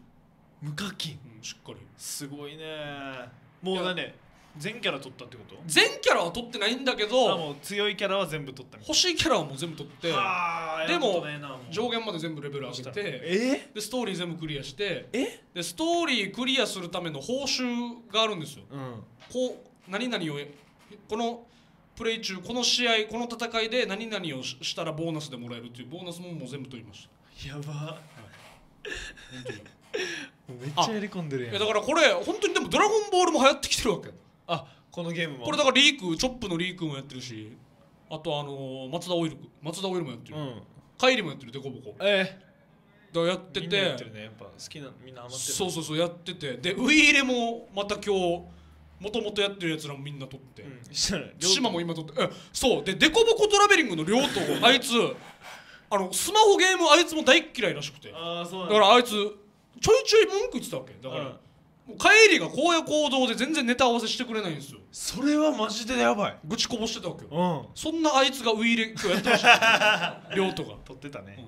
無課金。うん、しっかり。すごいね。もうだね全キャラ取ったってこと？全キャラは取ってないんだけあどもう強いキャラは全部取ったみたい欲しいキャラはもう全部取ってはあでもやることねえなう。上限まで全部レベル上げてえ？でストーリー全部クリアしてえ？でストーリークリアするための報酬があるんですよ。うん。こう何々をこのプレイ中この試合この戦いで何々をししたらボーナスでもらえるっていうボーナスももう全部取りました。やば。めっちゃやり込んでるやん。やだからこれ本当にでも「ドラゴンボール」も流行ってきてるわけあこのゲームもこれだからリークチョップのリークもやってるしあとあのー松田オイル松田オイルもやってる、うん。カイリもやってるデコボコ。だかえらやっててみんなやってるねやっぱ好きなみんなハマってるそうそうそうやってて。でウイイレもまた今日もともとやってるやつらもみんな取って、うん島も今取って。えそう。でデコボコトラベリングの亮とあいつあのスマホゲームあいつも大っ嫌いらしくて。だああそうなんからあいつちょいちょい文句言ってたわけ。だから、うんもう帰りが荒野行動で全然ネタ合わせしてくれないんですよ。それはマジでやばい。愚痴こぼしてたわけよ。うん。そんなあいつがウイイレ今日やってました。*laughs* よ亮とか、撮ってたね。うん。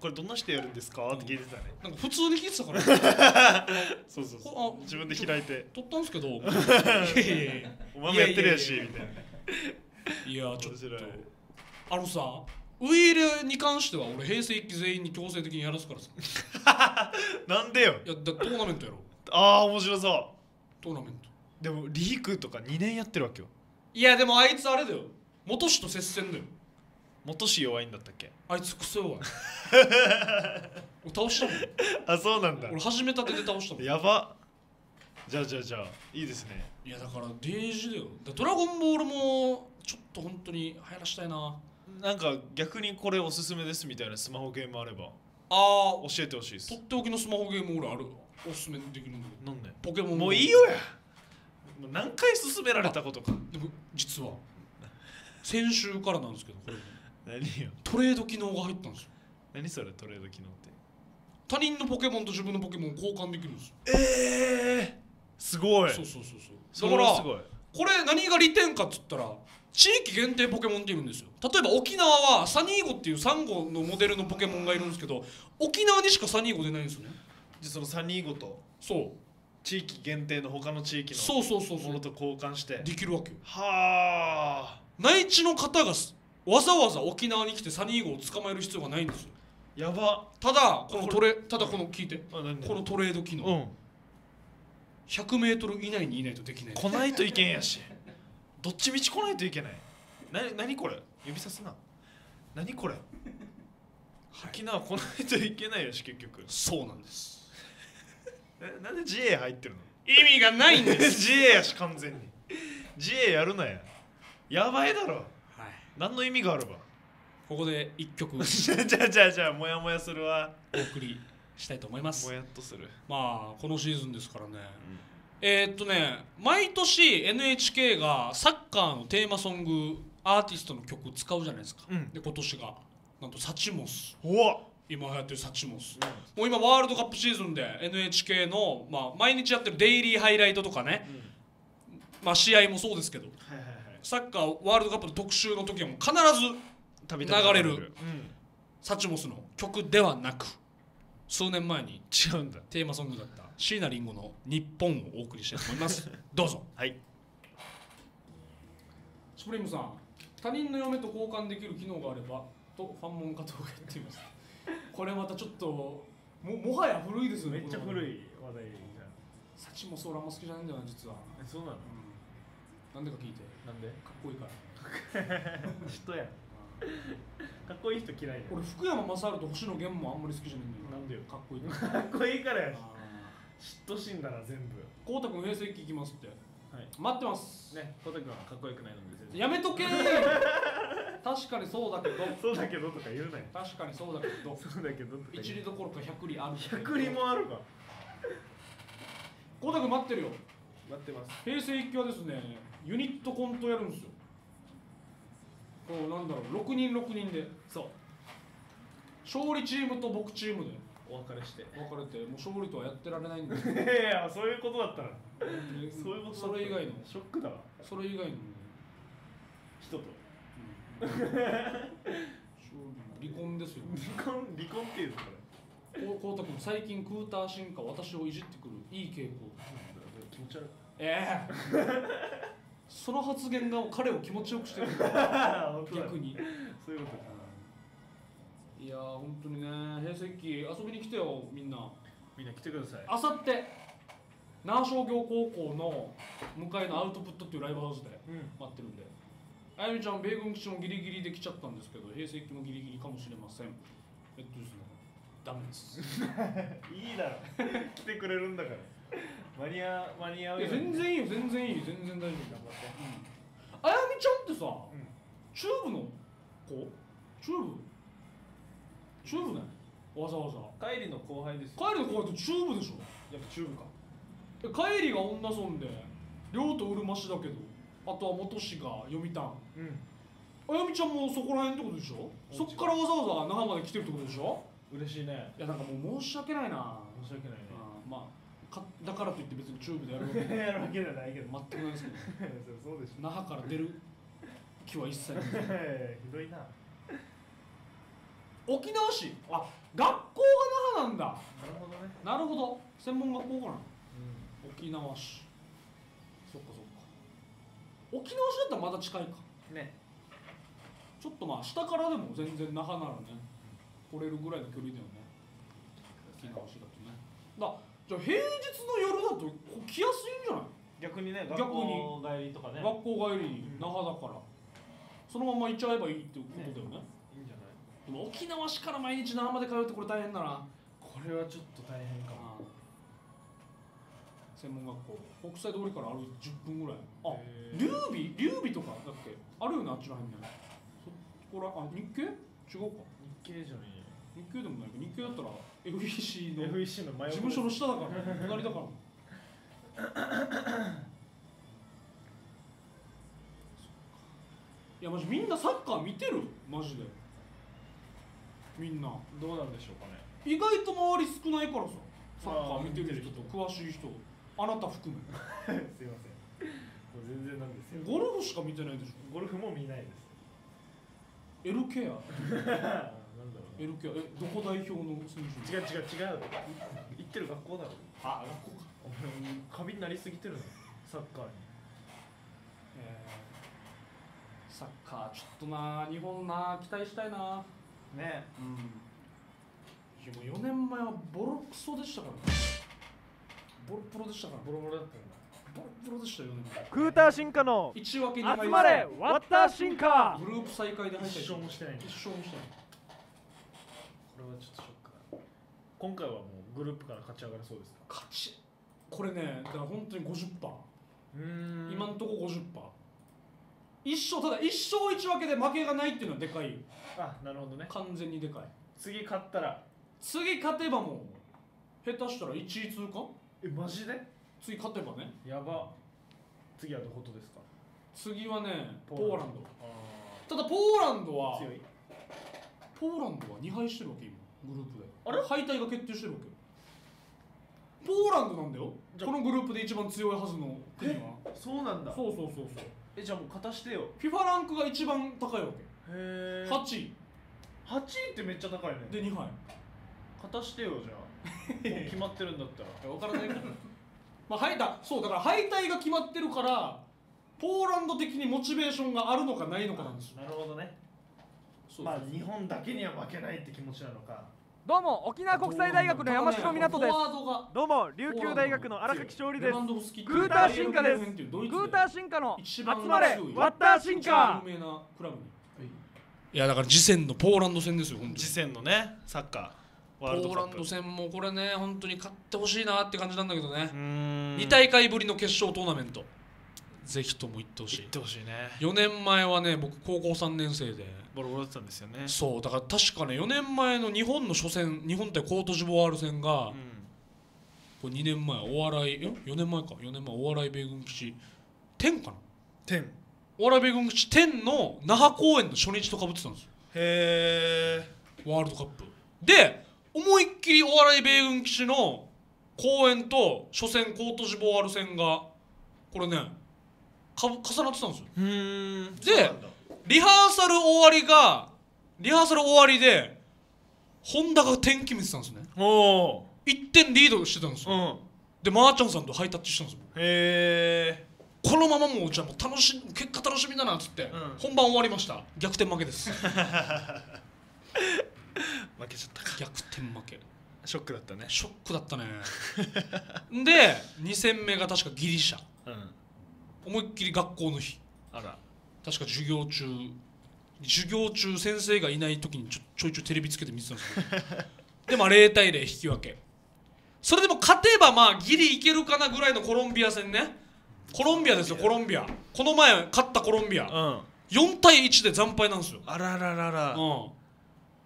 これどんな人やるんですかって聞いてたね。なんか普通に聞いてたから。*laughs* そうそうこあ自分で開いて。撮ったんですけど。*laughs* いやいやいや。お前もやってるやしいやいやいやみたいな。いやちょっと。面白い。あのさウイイレに関しては俺平成一期全員に強制的にやらすからさ。なんでよ。いやだトーナメントやろ。うああ面白そトーナメント。うでもリークとか2年やってるわけよ。いやでもあいつあれだよ。元氏と接戦だよ。元氏弱いんだったっけ？あいつクソ弱い俺倒したもん。あそうなんだ。俺始めたてで倒したもん。やば。じゃあじゃあじゃあいいですね。いやだからデージだよ。だドラゴンボールもちょっと本当に流行らしたいな。なんか逆にこれおすすめですみたいなスマホゲームあれば。あー。教えてほしいです。とっておきのスマホゲーム俺あるおすすめできるんだけど。なんで？ポケモンもういいよ。やもう何回勧められたことか。でも実は。先週からなんですけどこれ。何よ。トレード機能が入ったんですよ。何それトレード機能って？他人のポケモンと自分のポケモンを交換できるんですよ。ええすごい。そうそうそうそう。そだかられはすごい。これ何が利点かっつったら地域限定ポケモンっていうんですよ。例えば沖縄はサニーゴっていうサンゴのモデルのポケモンがいるんですけど沖縄にしかサニーゴ出ないんですよねじゃあそのサニーゴとそう。地域限定の他の地域そうそうそうそう。のものと交換して。できるわけよ。はあ。内地の方がすわざわざ沖縄に来てサニーゴを捕まえる必要がないんですよ。やば。ただこのトレただこの聞いて。あ何？このトレード機能、うん。100m 以内にいないとできない。来ないといけんやし。どっちみち来ないといけない。な何これ？指さすな。何これ？沖縄来ないといけないやし結局。そうなんですえなんで GA 入ってるの？意味がないんです。*laughs* GA やし完全に。GA やるなや。やばいだろ。はい。何の意味があるば？ここで一曲。お *laughs* じゃあじゃあじゃあもやもやするわ。送りしたいと思います。もやっとする。まあこのシーズンですからね、えーっとね毎年 NHK がサッカーのテーマソングアーティストの曲使うじゃないですか、うん。で今年がなんとサチモス。うわ今流行ってるサチモス、もう今ワールドカップシーズンで NHK の、まあ、毎日やってるデイリーハイライトとかね、まあ、試合もそうですけどはいはいはい。サッカーワールドカップの特集の時はもう必ず流れるうんサチモスの曲ではなく数年前に違うんだ。テーマソングだった椎名林檎の「日本」をお送りしたいと思います。*laughs* どうぞ。はい。スプリングさん他人の嫁と交換できる機能があればとファンモン加藤が言っていますこれまたちょっとももはや古いですよねめっちゃ古いい話題じゃん。サチモス俺あんま好きじゃないんだよな実は、えそうなの？なんでか聞いて。なんで？かっこいいから。*laughs* 人やん。かっこいい人嫌い俺福山雅治と星野源もあんまり好きじゃないんだよ。なんでよ？かっこいいかっこいいからや嫉妬しんだら全部。ー光太君平成期行きますって。はい。待ってます。ね小田君はかっこよくないのでやめとけー *laughs* 確かにそうだけど。そうだけどとか言うなよ。確かにそうだけど。そうだけどとか一言う里どころか百里ある。100里もあるか。光太君待ってるよ。待ってます。平成一期はですね。ユニットコントやるんですよ。こうなんだろう。6人6人で。そう。勝利チームと僕チームで。お別れして。分かれてもう勝利とはやってられないんで *laughs* いやいやそういうことだったら。そういうことそれ以外の。ショックだわ。それ以外の。人と *laughs* 離婚ですよ離婚離婚っていうのこれ。こうこうたくん最近クーター進化私をいじってくるいい傾向気持ち悪い。ええ。その発言が彼を気持ちよくしてる。*laughs* 逆に。そういうことか。いやー本当にね。平成期遊びに来てよみんな。みんな来てください。あさって那覇商業高校の向かいのアウトプットっていうライブハウスでうん。待ってるんであゆみちゃん米軍基地もギリギリで来ちゃったんですけど平成期もギリギリかもしれません。えっとですねダメです。*laughs* いいだろ。来てくれるんだから。間に合間に合うよ全然いいよ全然いい全然大丈夫頑張ってあやみちゃんってさ、ん。チューブの子？チューブチューブね。わざわざ。帰りの後輩です帰りの子ってチューブでしょ？やっぱチューブか。え帰りが女村で亮とうるま市だけどあとは元市が読谷。うん。あやみちゃんもそこら辺ってことでしょ？そっからわざわざ那覇まで来てるってことでしょ？嬉しいね。いやなんかもう申し訳ないな。申し訳ないね。まあかだからといって別にチューブでやるわけ *laughs* やるわけじゃないけど。全くないですけど。*laughs* そうでし那覇から出る *laughs* 気は一切ない。ょひどいな。な沖縄市？あ学校が那覇なんだ。るほどね。なるほど。専門学校かな。う沖縄市沖縄市だったらまだ近いか。んね。ちょっとまあ下からでも全然那覇ならね来れるぐらいの距離だよね。沖縄市だとね。だじゃあ平日の夜だと来やすいんじゃない？逆にね学校帰りとかね。学校帰り那覇だから。そのまま行っちゃえばいいってことだよね。いいんじゃない？でも沖縄市から毎日那覇まで通うってこれ大変だな。これはちょっと大変かも専門学校国際通りから歩いて10分ぐらい。あ劉備？劉備とか？だっけあるよねあっちらへんねそこらあ日系？違うか。日系じゃない日系でもないか。日系だったら FEC の FEC の真事横務所の下だから隣だから。いやマジみんなサッカー見てる？マジで。みんな。どうなんでしょうかね。意外と周り少ないからさサッカー見てる人と詳しい人あなた含め *laughs* すいません。もう全然なんですよ。ゴルフしか見てないでしょ。ゴルフも見ないです。L ケア。*laughs* なんだろう L ケア。えどこ代表の選手？違う違う違う。行ってる学校だろ。あ学校か。お前過敏になりすぎてるの？サッカーに。えーサッカーちょっとな。日本な。期待したいな。ね。うん。いやもう4年前はボロクソでしたからねボロプロでしたからボロボロだったんだボロプロでしたよ4年前クーター進化の1分けに集まれワッター進化。グループ最下位で入った一勝もしてない一勝もしてない。これはちょっとショックだ。今回はもうグループから勝ち上がるそうですか？勝ち。これねだから本当に50%、うーん。今んとこ50%一勝ただ一勝一分けで負けがないっていうのはでかいよ。あなるほどね。完全にでかい。次勝ったら。次勝てばもう下手したら1位通過？えマジで？次勝てばね。やば。次はどことですか？次はねポポーランド。あただポーランドは強い。ポーランドは2敗してるわけ今グループで。あれ？敗退が決定してるわけ。ポーランドなんだよ。このグループで一番強いはずの国は。そうなんだ。そうそうそうそう。えじゃあもう勝たしてよ。FIFA ランクが一番高いわけ。へえ8位。8位ってめっちゃ高いね。で2敗勝たしてよじゃあ決まってるんだったら。分からないから。まあ敗退そうだから敗退が決まってるからポーランド的にモチベーションがあるのかないのかなんですよ。なるほどね。そうまあ日本だけには負けないって気持ちなのか。どうも沖縄国際大学の山城湊です。フォワードがどうも琉球大学の荒垣勝利です。クーター進化です。ククーター進化の集まれワッター進化有名なクラブに。いやだから次戦のポーランド戦ですよ本当に。次戦のねサッカーポーランド戦もこれね本当に勝ってほしいなって感じなんだけどね。うーん。2大会ぶりの決勝トーナメント。ぜひとも行ってほしい。行ってほしいね。4年前はね僕高校3年生で。ボロボロだったんですよね。そうだから確かね4年前の日本の初戦日本対コートジボワール戦が、うん。これ2年前お笑いえ？4年前か。4年前お笑い米軍基地10かな？天。お笑い米軍基地10の那覇公演の初日とかぶってたんですよ。へえワールドカップ。で思いっきりお笑い米軍基地の公演と初戦コートジボワール戦がこれねかぶ重なってたんですよ。でリハーサル終わりがリハーサル終わりでホンダが点決めてたんですね。おお1点リードしてたんですよ、うん。でマーチャンさんとハイタッチしたんですよ。へえこのままもうじゃあもう楽し結果楽しみだなっつって、ん。本番終わりました。逆転負けです *laughs* 負けちゃったか。逆転負け。ショックだったね。ショックだったね。*laughs* で2戦目が確かギリシャ。うん。思いっきり学校の日。あら。確か授業中。授業中先生がいない時にちょちょいちょいテレビつけて見てたんですけど *laughs* でも0対0引き分け。それでも勝てばまあギリいけるかなぐらいのコロンビア戦ね。コロンビアですよコロンビア。この前勝ったコロンビア。うん。4対1で惨敗なんですよ。あらららら。うん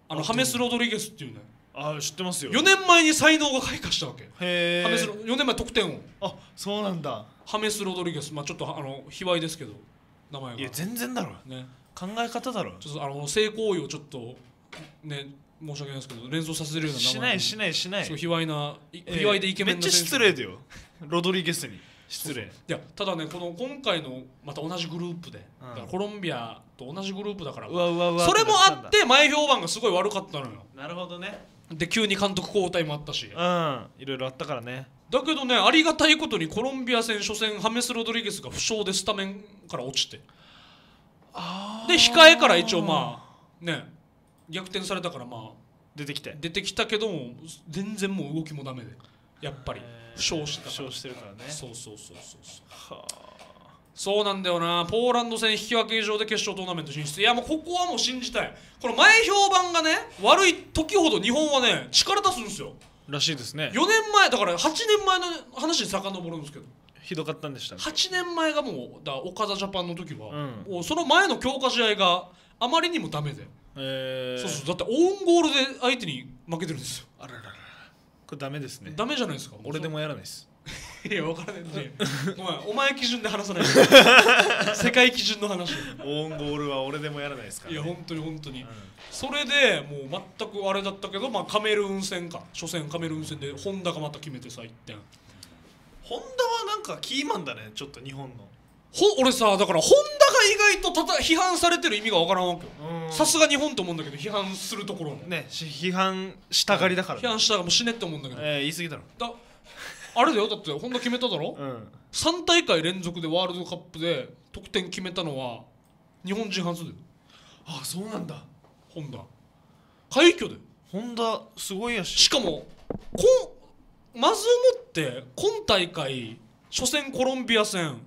あのハメス・ロドリゲスっていうね。あ知ってますよ。4年前に才能が開花したわけ。へえハメスロ4年前得点王。あそうなんだ。ハメス・ロドリゲス。まあちょっとあの卑猥ですけど名前が。いや全然だろ。ね。考え方だろ。ちょっとあの性行為をちょっとね申し訳ないですけど連想させるような名前。しないしないしない。卑猥な卑猥でイケメンなめっちゃ失礼だよ。ロドリゲスに失礼。いやただねこの今回のまた同じグループで、うん。だからコロンビアと同じグループだから。うわうわうわそれもあって前評判がすごい悪かったのよ。なるほどね。で急に監督交代もあったし。うん。いろいろあったからね。だけどねありがたいことにコロンビア戦初戦ハメス・ロドリゲスが負傷でスタメンから落ちて。あで控えから一応まあね逆転されたからまあ出てきて。出てきたけども全然もう動きもダメで。やっぱり負傷してるからね。そうそうそうそうそう。はあ。そうなんだよな。ポーランド戦引き分け以上で決勝トーナメント進出。いやもうここはもう信じたい。この前評判がね悪い時ほど日本はね力出すんですよ。らしいですね。4年前だから8年前の話に遡るんですけど。ひどかったんでしたね8年前がもうだ岡田ジャパンの時は、うん。もうその前の強化試合があまりにもダメで、えー、そうそう。だってオウンゴールで相手に負けてるんですよ。あららこれダメですね。ダメじゃないですか？俺でもやらないです。いや分からないん *laughs* お前お前基準で話さないで *laughs* 世界基準の話オウンゴールは俺でもやらないですから、ね、いや本当に本当に、それでもう全くあれだったけど、まあ、カメルーン戦か。初戦カメルーン戦で本田がまた決めてさ1点。ホンダはなんかキーマンだねちょっと日本のほ俺さだから本田が意外とたた批判されてる意味が分からんわけよ。うん。さすが日本と思うんだけど批判するところも。ねし批判したがりだから、批判したらもう死ねって思うんだけど、えー、言い過ぎだろだあれだよだって本田決めただろ、うん。3大会連続でワールドカップで得点決めたのは日本人初だよ。あそうなんだ。本田快挙でホンダすごいやし。しかもこんまずもって今大会初戦コロンビア戦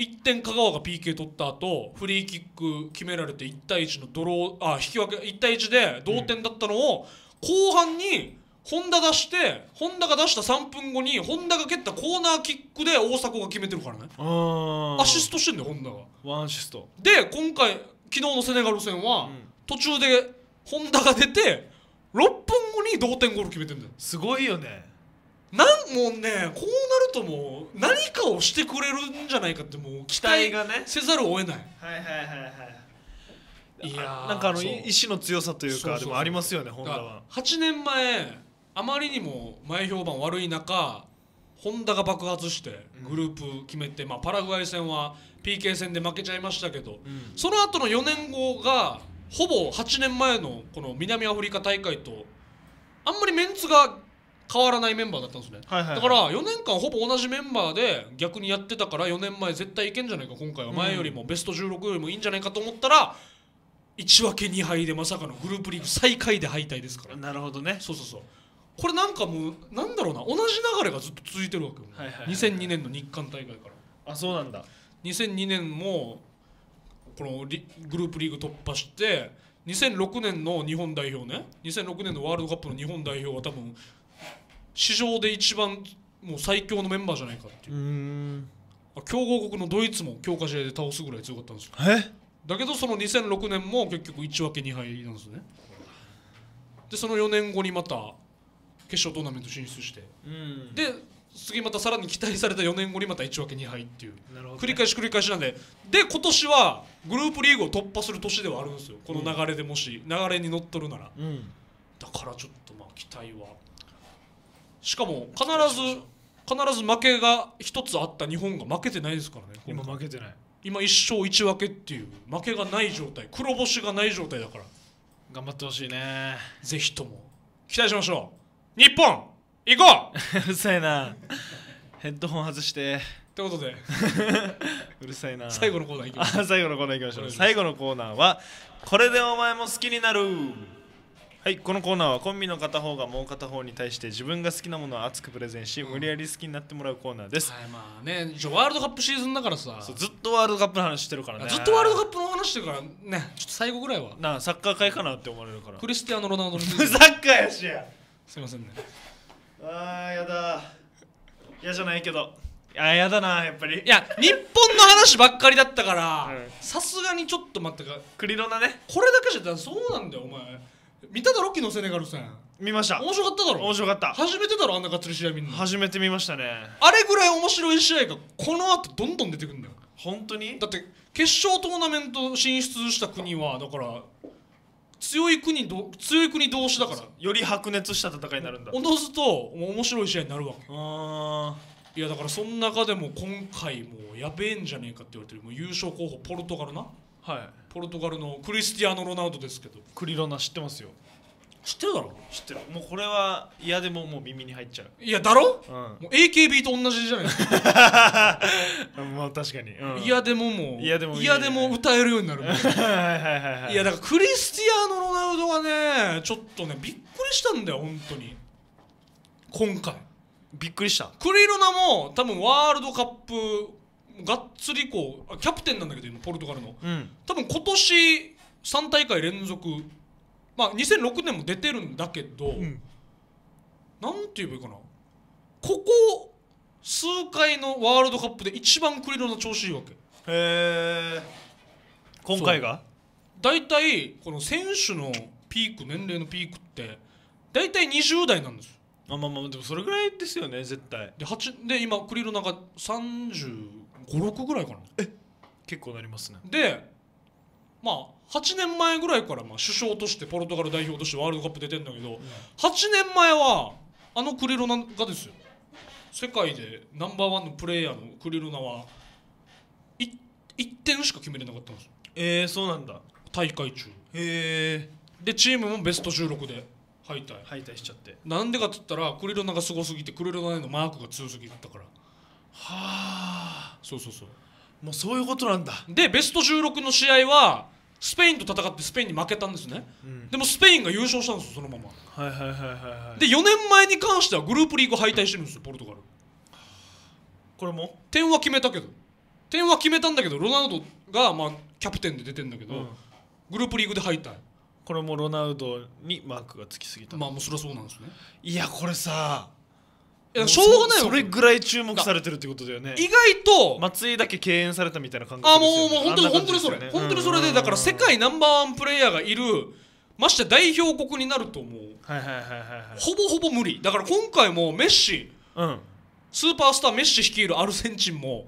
1点香川が PK 取った後フリーキック決められて1対1のドローあ引き分け1対1で同点だったのを、後半に本田出して本田が出した3分後に本田が蹴ったコーナーキックで大迫が決めてるからね。あアシストしてんだよ本田が。ワンアシスト。で今回昨日のセネガル戦は、うん。途中で本田が出て6分後に同点ゴール決めてんだよ。すごいよねなんもうねこうなるともう何かをしてくれるんじゃないかってもう期待がね。せざるを得ない。はいはいはいはい。いやーなんかあの意志の強さというそうそうそう。かでもありますよねホンダだからは8年前あまりにも前評判悪い中ホンダが爆発してグループ決めて、まあ、パラグアイ戦は PK 戦で負けちゃいましたけど、その後の4年後がほぼ8年前のこの南アフリカ大会とあんまりメンツが変わらないメンバーだったんですね、はいはいはい。だから4年間ほぼ同じメンバーで逆にやってたから4年前絶対いけんじゃないか今回は。前よりもベスト16よりもいいんじゃないかと思ったら1分け2敗でまさかのグループリーグ最下位で敗退ですから。なるほどね。そうそうそう。これなんかもうなんだろうな同じ流れがずっと続いてるわけよ、はいはいはい2002年の日韓大会から。あそうなんだ。2002年もこのリグループリーグ突破して2006年の日本代表ね。2006年のワールドカップの日本代表は多分史上で一番もう最強のメンバーじゃないかっていう。強豪国のドイツも強化試合で倒すぐらい強かったんですよ。え？だけどその2006年も結局1分け2敗なんですね。でその4年後にまた決勝トーナメント進出して。うん。で次またさらに期待された4年後にまた1分け2敗っていう。繰り返し繰り返しなんで。で今年はグループリーグを突破する年ではあるんですよ。この流れでもし流れに乗っとるなら。うん。だからちょっとまあ期待はしかも必ず必ず負けが一つあった日本が負けてないですからね。今今負けてない。今1勝1分けっていう負けがない状態。黒星がない状態だから。頑張ってほしいね。ぜひとも。期待しましょう。日本行こう！*laughs* うるさいな。ヘッドホン外して。ということで。*laughs* うるさいな。最後のコーナー行きましょう。あ最後のコーナー行きましょう。最後のコーナーはこれでお前も好きになるはいこのコーナーはコンビの片方がもう片方に対して自分が好きなものを熱くプレゼンし、無理やり好きになってもらうコーナーです、はいまあね一応ワールドカップシーズンだからさ。そうずっとワールドカップの話してるからね。ずっとワールドカップの話してるからね。ちょっと最後ぐらいは。なあサッカー界かなって思われるから。クリスティアーノ・ロナウドの *laughs* サッカーやしや。すいませんね。あーやだ。嫌じゃないけど。あーやだなやっぱり。いや日本の話ばっかりだったからうん。さすがにちょっと待ってか。クリロナね。これだけじゃだそうなんだよお前見ただろ昨日セネガル戦。見ました。面白かっただろ。面白かった。初めてだろあんながっつり試合見んの。初めて見ましたね。あれぐらい面白い試合がこの後どんどん出てくるんだよ。本当に？だって決勝トーナメント進出した国はだから強い国ど強い国同士だから。より白熱した戦いになるんだ。おのずと面白い試合になるわけ。あいやだからその中でも今回もうやべえんじゃねえかって言われてる。もう優勝候補ポルトガルな。ーはい。ポルトガルのクリスティアーノ・ロナウドですけど。クリロナ知ってますよ。知ってるだろ？知ってる。もうこれは嫌でももう耳に入っちゃう。いやだろ？うん。もう AKB と同じじゃないですか。*laughs* まあ確かに、うん、いやでももう嫌でもでも歌えるようになる。*laughs* はいはいはいはい。いやだからクリスティアーノ・ロナウドがねちょっとねびっくりしたんだよ本当に。今回。びっくりした？クリロナも多分ワールドカップがっつりこうあキャプテンなんだけど今ポルトガルの。うん。多分今年3大会連続まあ2006年も出てるんだけど、ん。なんて言えばいいかな。ここ数回のワールドカップで一番クリロナ調子いいわけ。へえ今回が？大体この選手のピーク年齢のピークって大体20代なんです。あまあまあでもそれぐらいですよね絶対。で8で今クリロナが356ぐらいかな。結構なりますね。でまあ8年前ぐらいからまあ首相としてポルトガル代表としてワールドカップ出てんだけど、8年前はあのクリロナがですよ。世界でナンバーワンのプレイヤーのクリロナはい1点しか決めれなかったんですよ。えー、そうなんだ。大会中。へえでチームもベスト16で敗退。敗退しちゃって。なんでかって言ったらクリロナがすごすぎてクリロナへのマークが強すぎたから。はあ。そうそうそう。もうそういうことなんだ。でベスト16の試合はスペインと戦ってスペインに負けたんですね、ん。でもスペインが優勝したんですよそのまま。はいはいはいはいはいで4年前に関してはグループリーグ敗退してるんですよポルトガル。これも？点は決めたけど。点は決めたんだけどロナウドがまあキャプテンで出てんだけど、うん。グループリーグで敗退。これもロナウドにマークがつきすぎた、まあもうそりゃそうなんですね。いやこれさいやしょうがないよそそれぐらい注目されてるってことだよね。意外と、松井だけ敬遠されたみたいな感覚あもうもう本当に本当にそれ、本当にそれでだから世界ナンバーワンプレイヤーがいるまして代表国になるともう。ほぼほぼ無理。だから今回もメッシうん。スーパースターメッシ率いるアルゼンチンも、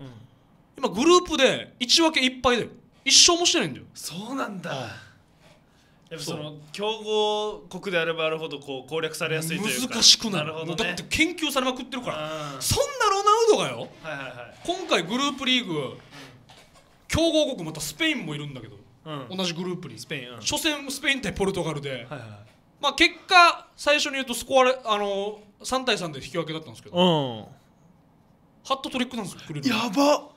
今グループで1分け1敗だよ。1勝もしてないんだよ。そうなんだやっぱその強豪国であればあるほどこう攻略されやすいというか。難しくなるるほどね。だって研究されまくってるから。あそんなロナウドがよ。ーはいはいはい。今回グループリーグ強豪国またスペインもいるんだけど、うん。同じグループに。スペインうん。初戦スペイン対ポルトガルで、はいはいまあ、結果最初に言うとスコアレあの3対3で引き分けだったんですけど、うん。ハットトリックなんですよやば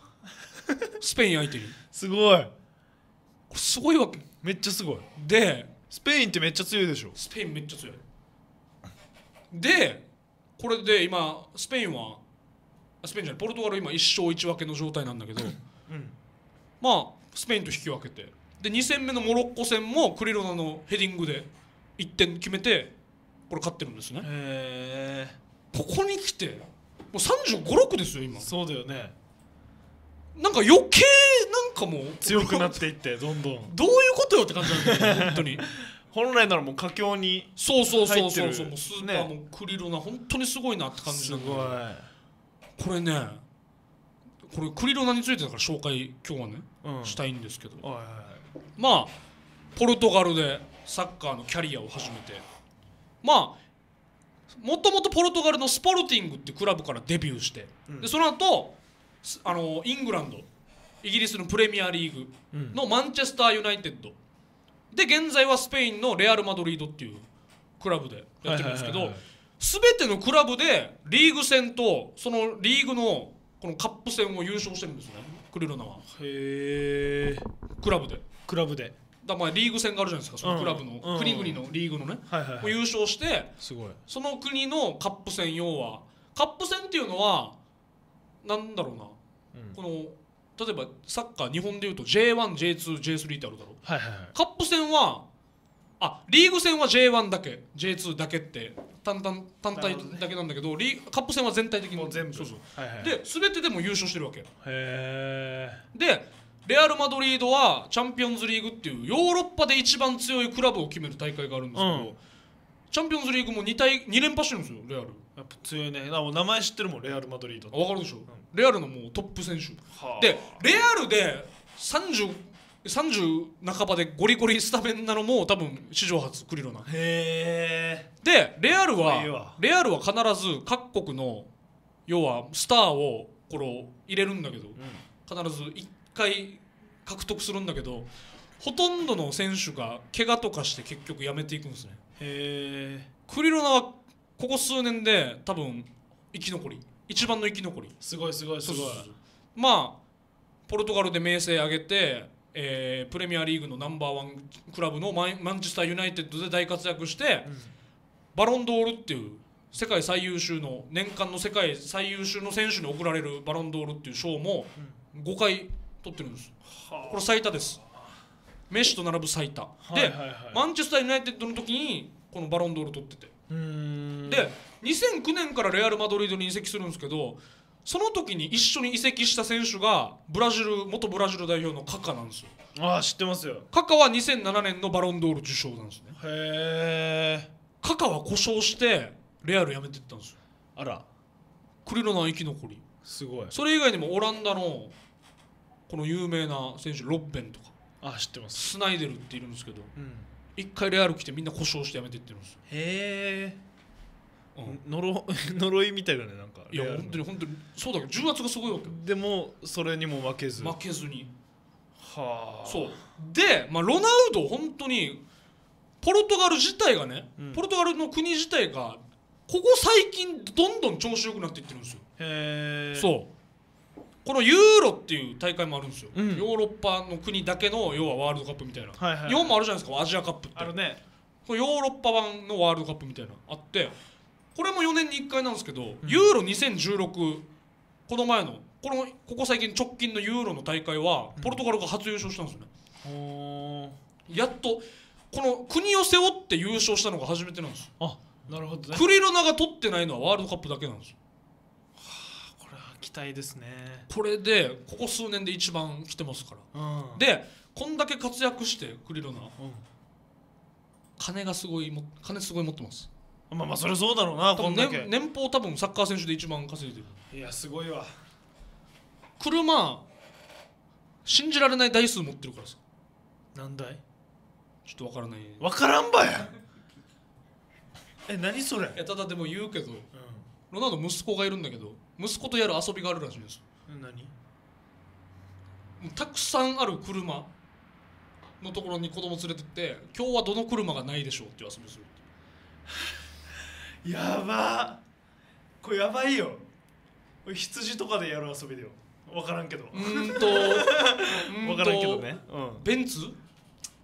スペイン相手に。*laughs* すごい。これすごいわけめっちゃすごい。でスペインってめっちゃ強いでしょ。スペインめっちゃ強い。でこれで今スペインはあスペインじゃないポルトガル今1勝1分けの状態なんだけど、まあスペインと引き分けて。で2戦目のモロッコ戦もクリロナのヘディングで1点決めてこれ勝ってるんですね。へここに来てもう3 5 6ですよ今。えそうだよねなんか余計なんかもう強くなっていってどんどん。どういうことよって感じなんだよ本当に。*laughs* 本来ならもう佳境にそうそうそうそうそうスーパーもクリロナ本当にすごいなって感じなんだけど。これねこれクリロナについてだから紹介今日はね、うん。したいんですけど。はいはいまあポルトガルでサッカーのキャリアを始めて。まあもともとポルトガルのスポルティングっていうクラブからデビューして、でその後すあのイングランド。イギリスのプレミアリーグ。のマンチェスターユナイテッド。で現在はスペインのレアル・マドリードっていうクラブでやってるんですけど全てのクラブでリーグ戦とそのリーグのこのカップ戦を優勝してるんですね。クリロナは。へえ。クラブで。クラブで。だまあリーグ戦があるじゃないですか。そのクラブの、うんうん国々のリーグのね、はいはいはい。優勝してすごい。その国のカップ戦要は。カップ戦っていうのはなんだろうな、この例えばサッカー日本でいうと J1J2J3 ってあるだろ？はいはいはい。カップ戦はあリーグ戦は J1 だけ J2 だけって単単単体だけなんだけどリーカップ戦は全体的にもう全部。そうそう。はいはいで全てでも優勝してるわけへえでレアル・マドリードはチャンピオンズリーグっていうヨーロッパで一番強いクラブを決める大会があるんですけど、うん。チャンピオンズリーグも 2, 対2連覇してるんですよレアルやっぱ強いね。あもう名前知ってるもんレアル・マドリードあ分かるでしょ、レアルのもうトップ選手。はあ。でレアルで30 30半ばでゴリゴリスタメンなのも多分史上初クリロナ。へえ。でレアルはレアルは必ず各国の要はスターをこれ入れるんだけど、必ず1回獲得するんだけどほとんどの選手が怪我とかして結局やめていくんですね。へえ。クリロナはここ数年で多分生き残り一番の生き残り。すごいすごいすごい。まあポルトガルで名声上げて、えープレミアリーグのナンバーワンクラブのマンマンチェスターユナイテッドで大活躍して、バロンドールっていう世界最優秀の年間の世界最優秀の選手に贈られるバロンドールっていう賞も5回取ってるんです。これ最多です。メッシと並ぶ最多、はいはいはい。でマンチェスター・ユナイテッドの時にこのバロンドール取っててで2009年からレアル・マドリードに移籍するんですけどその時に一緒に移籍した選手がブラジル元ブラジル代表のカカなんですよ。ああ知ってますよ。カカは2007年のバロンドール受賞なんですね。へえカカは故障してレアル辞めてったんですよ。あら。クリロナ生き残り。すごい。それ以外にもオランダのこの有名な選手ロッベンとか。あ知ってます。スナイデルっているんですけど。うん一回レアル来てみんな故障して辞めてってるんです。よ、へえ。うん。呪 *laughs* 呪いみたいだねなんか。いや本当に本当にそうだけど重圧がすごいわけよ。でもそれにも負けず。負けずに。はあ。そう。で、まあ、ロナウド本当にポルトガル自体がね、うん。ポルトガルの国自体がここ最近どんどん調子よくなっていってるんですよ、へえ。そうこのユーロっていう大会もあるんですよ、うん。ヨーロッパの国だけの要はワールドカップみたいな、はいはい。日本もあるじゃないですかアジアカップって。あるね。ヨーロッパ版のワールドカップみたいなのあってこれも4年に1回なんですけど、ユーロ2016この前のこのここ最近直近のユーロの大会はポルトガルが初優勝したんですよね、おやっとこの国を背負って優勝したのが初めてなんですあなるほどね。クリロナが取ってないのはワールドカップだけなんですよ待ですね。これでここ数年で一番来てますから。うん。でこんだけ活躍してクリロナ。うん。金がすごいも金すごい持ってます。まあまあそれそうだろうなこんだけ。年年俸多分サッカー選手で一番稼いでる。いやすごいわ。車信じられない台数持ってるからさ。なんだいちょっとわからない。いわからんばやえ何それ？やただでも言うけどうロナウド息子がいるんだけど息子とやる遊びがあるらしいんです。ん何たくさんある車のところに子供連れてって今日はどの車がないでしょうっていう遊びをする *laughs* やば。これやばいよ。羊とかでやる遊びだよ。わからんけど。うーんと *laughs* うーんとわからんけどね。うん。ベンツ？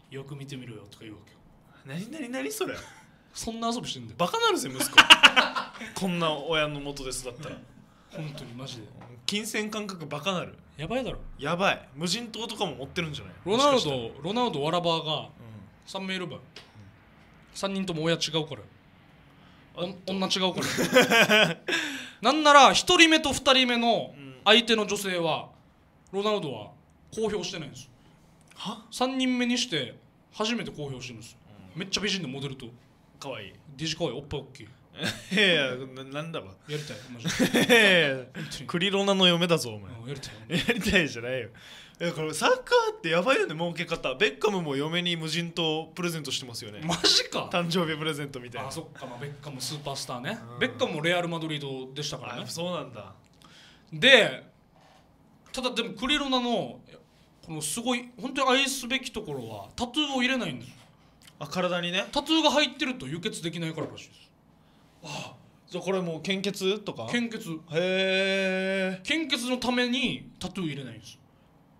よく見てみろよとか言うわけよ。何何何それ？*laughs* そんな遊びしてんだよ。バカなるぜ息子。こんな親の元ですだったら本当にマジで。金銭感覚バカなる。やばいだろ。やばい。無人島とかも持ってるんじゃない？ロナウドロナウドわらばがうん。3名いるば3人とも親違うから。おん女違うから。*laughs* なんなら1人目と2人目のうん。相手の女性はロナウドは公表してないんです。は？3人目にして初めて公表してるんです。よめっちゃ美人のモデルと。かわいい。デジかわいいおっぱい大きい *laughs* いやいやななんだわやりたいマジで。*laughs* クリロナの嫁だぞお前。うんやりたい。やりたいじゃないよ。いやこれサッカーってやばいよね儲け方。ベッカムも嫁に無人島プレゼントしてますよね。マジか。誕生日プレゼントみたいな。あそっか、まあ、ベッカムスーパースターね。うん。ベッカムもレアル・マドリードでしたからね。あそうなんだ。でただでもクリロナのこのすごい本当に愛すべきところはタトゥーを入れないんですあ体にね。タトゥーが入ってると輸血できないかららしいですじゃあこれもう献血とか？へ献血。え。献血のためにタトゥー入れないんです。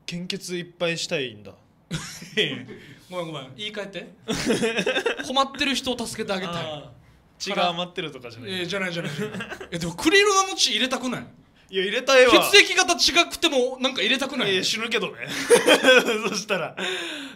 献血いっぱいしたいんだ。*laughs* ごめんごめん。言い換えて。*laughs* 困ってる人を助けてあげたい。血が余ってるとかじゃない、えーじゃないじゃない。えでもクリロナの血入れたくないいや入れたいわ血液型違くてもなんか入れたくないいや死ぬけどね。*laughs* そしたら。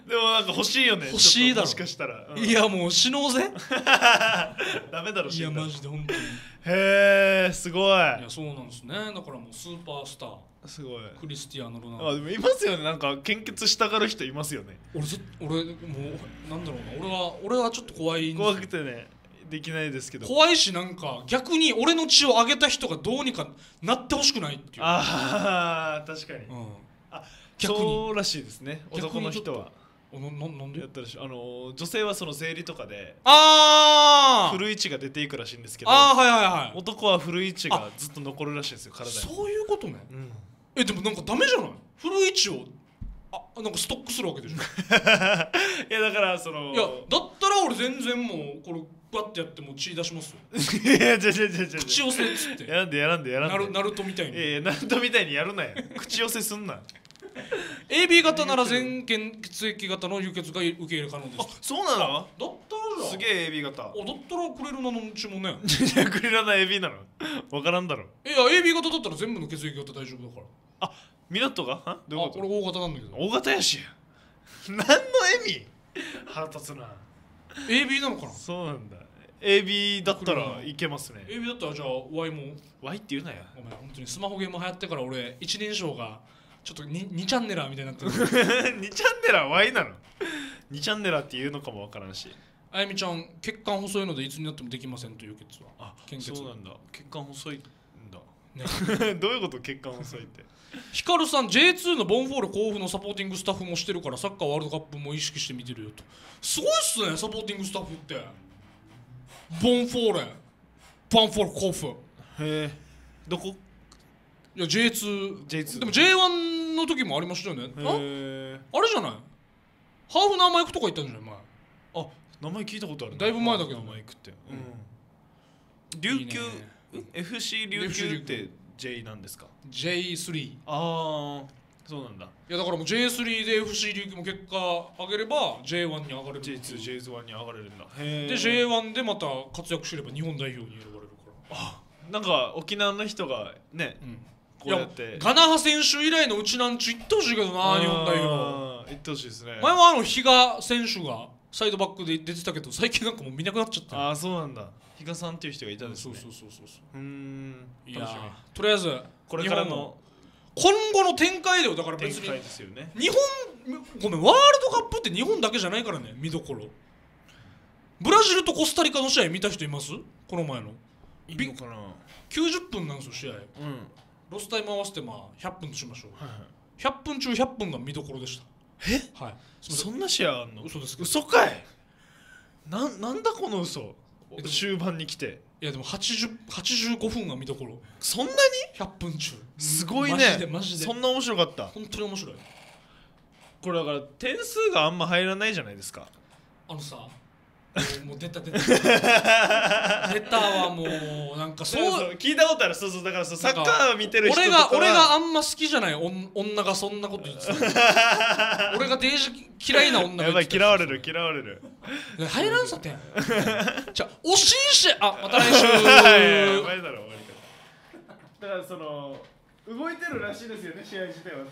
でもなんか欲しいよね。欲しいだろ。もしかしたら、うん。いやもう死のうぜ。*laughs* ダメだろいや死んだら。マジで本当に。いへえすごい。やそうなんですね。だからもうスーパースター。すごい。クリスティアーノ・ロナウド。あでもいますよね。なんか献血したがる人いますよね。俺俺もうなんだろうな。俺は俺はちょっと怖い怖くてねできないですけど。怖いしなんか逆に俺の血をあげた人がどうにかなってほしくないっていう、ああ確かに。うん、あ逆に。そうらしいですね。男の人は。おなななんで？やったらしい。あの女性はその生理とかであー。古い位置が出ていくらしいんですけどあーはいはいはい男は古い位置がずっと残るらしいんですよ体に。そういうことね。うん。えでもなんかダメじゃない？古い位置をあなんかストックするわけでしょ。*laughs* いやだからそのいやだったら俺全然もうこれバッてやってもう血出しますよ。いやじゃじゃじゃじゃ口寄せっつって。やらんでやらんで。やらんでナルナルトみたいに。いやいやナルトみたいにやるなよ。口寄せすんな。AB 型なら全血血液型の輸血が受け入れ可能です。あそうなの？だったら。すげえエビ型。あだったらクレルナの血もね。クリラナエビなの？わからんだろ。いや AB 型だったら全部の血液型大丈夫だから。港が？は？どういうこと？あ俺大型なんだけど。大型やし。何の笑み腹立つな。AB なのかな？そうなんだ AB だったらいけますね。AB だったらじゃあ Y も。Y って言うなよ。ごめん本当にスマホゲーム流行ってから俺一人称がちょっと 2, 2チャンネラーみたいになってる。*laughs* 2チャンネラー Y なの？2チャンネラーって言うのかもわからんし。あゆみちゃん血管細いのでいつになってもできませんという血は。あ献血。そうなんだ。血管細いんだ。ね。*laughs* どういうこと？血管細いって。ヒカルさん J2 のボンフォーレ甲府のサポーティングスタッフもしてるからサッカーワールドカップも意識して見てるよと。すごいっすねサポーティングスタッフってボンフォーレバンフォーレ甲府へえどこ？いや J2, J2 でも J1 の時もありましたよね。へあ？えあれじゃない？ハーフナーマイクとか行ったんじゃない？前。あ名前聞いたことあるだいぶ前だけど名前食って。うん。琉球？ん FC 琉 FC 琉球球って J なんですか？J3 いああそうなんだ。やだからもう J3 で FC 琉球も結果上げれば J1 に上がれる。J2、J1 に上がれるんだ。で J1 でまた活躍すれば日本代表に選ばれるから。なんか沖縄の人がねうん。こうやって。ガナハ選手以来のうちなんちゅ行ってほしいけどな日本代表。表行ってほしいですね。前はあの比嘉選手がサイドバックで出てたけど最近なんかもう見なくなっちゃった。ああそうなんだ。比嘉さんっていう人がいたんですね。そうそうそうそうそう。ん。いやとりあえずこれからの今後の展開だよだから展別に。開ですよね。日本ごめんワールドカップって日本だけじゃないからね見どころ。ブラジルとコスタリカの試合見た人います？この前の。いいのかな？うん90分なんですよ試合。はいロスタイム合わせてまあ100分としましょう。はい100分中100分が見どころでした。え？はい。そんな試合あんの？嘘ですけど。嘘かい。なんなんだこの嘘？終盤に来ていやでも80 85分が見どころ。そんなに？100分中。すごいね。マジでマジで。そんな面白かった。本当に面白い。これだから点数があんま入らないじゃないですか。あのさもう出た出た。*laughs* 出たわもうなんかそう。そう聞いたことある。そうそうだからそうサッカー見てる人俺が俺があんま好きじゃない女がそんなこと言ってた。*laughs* 俺がデージ嫌いな女がやばい嫌われる嫌われる。ね入らんさて。ん *laughs* じゃあ惜しいしあまた来週。だからその動いてるらしいですよね試合自体は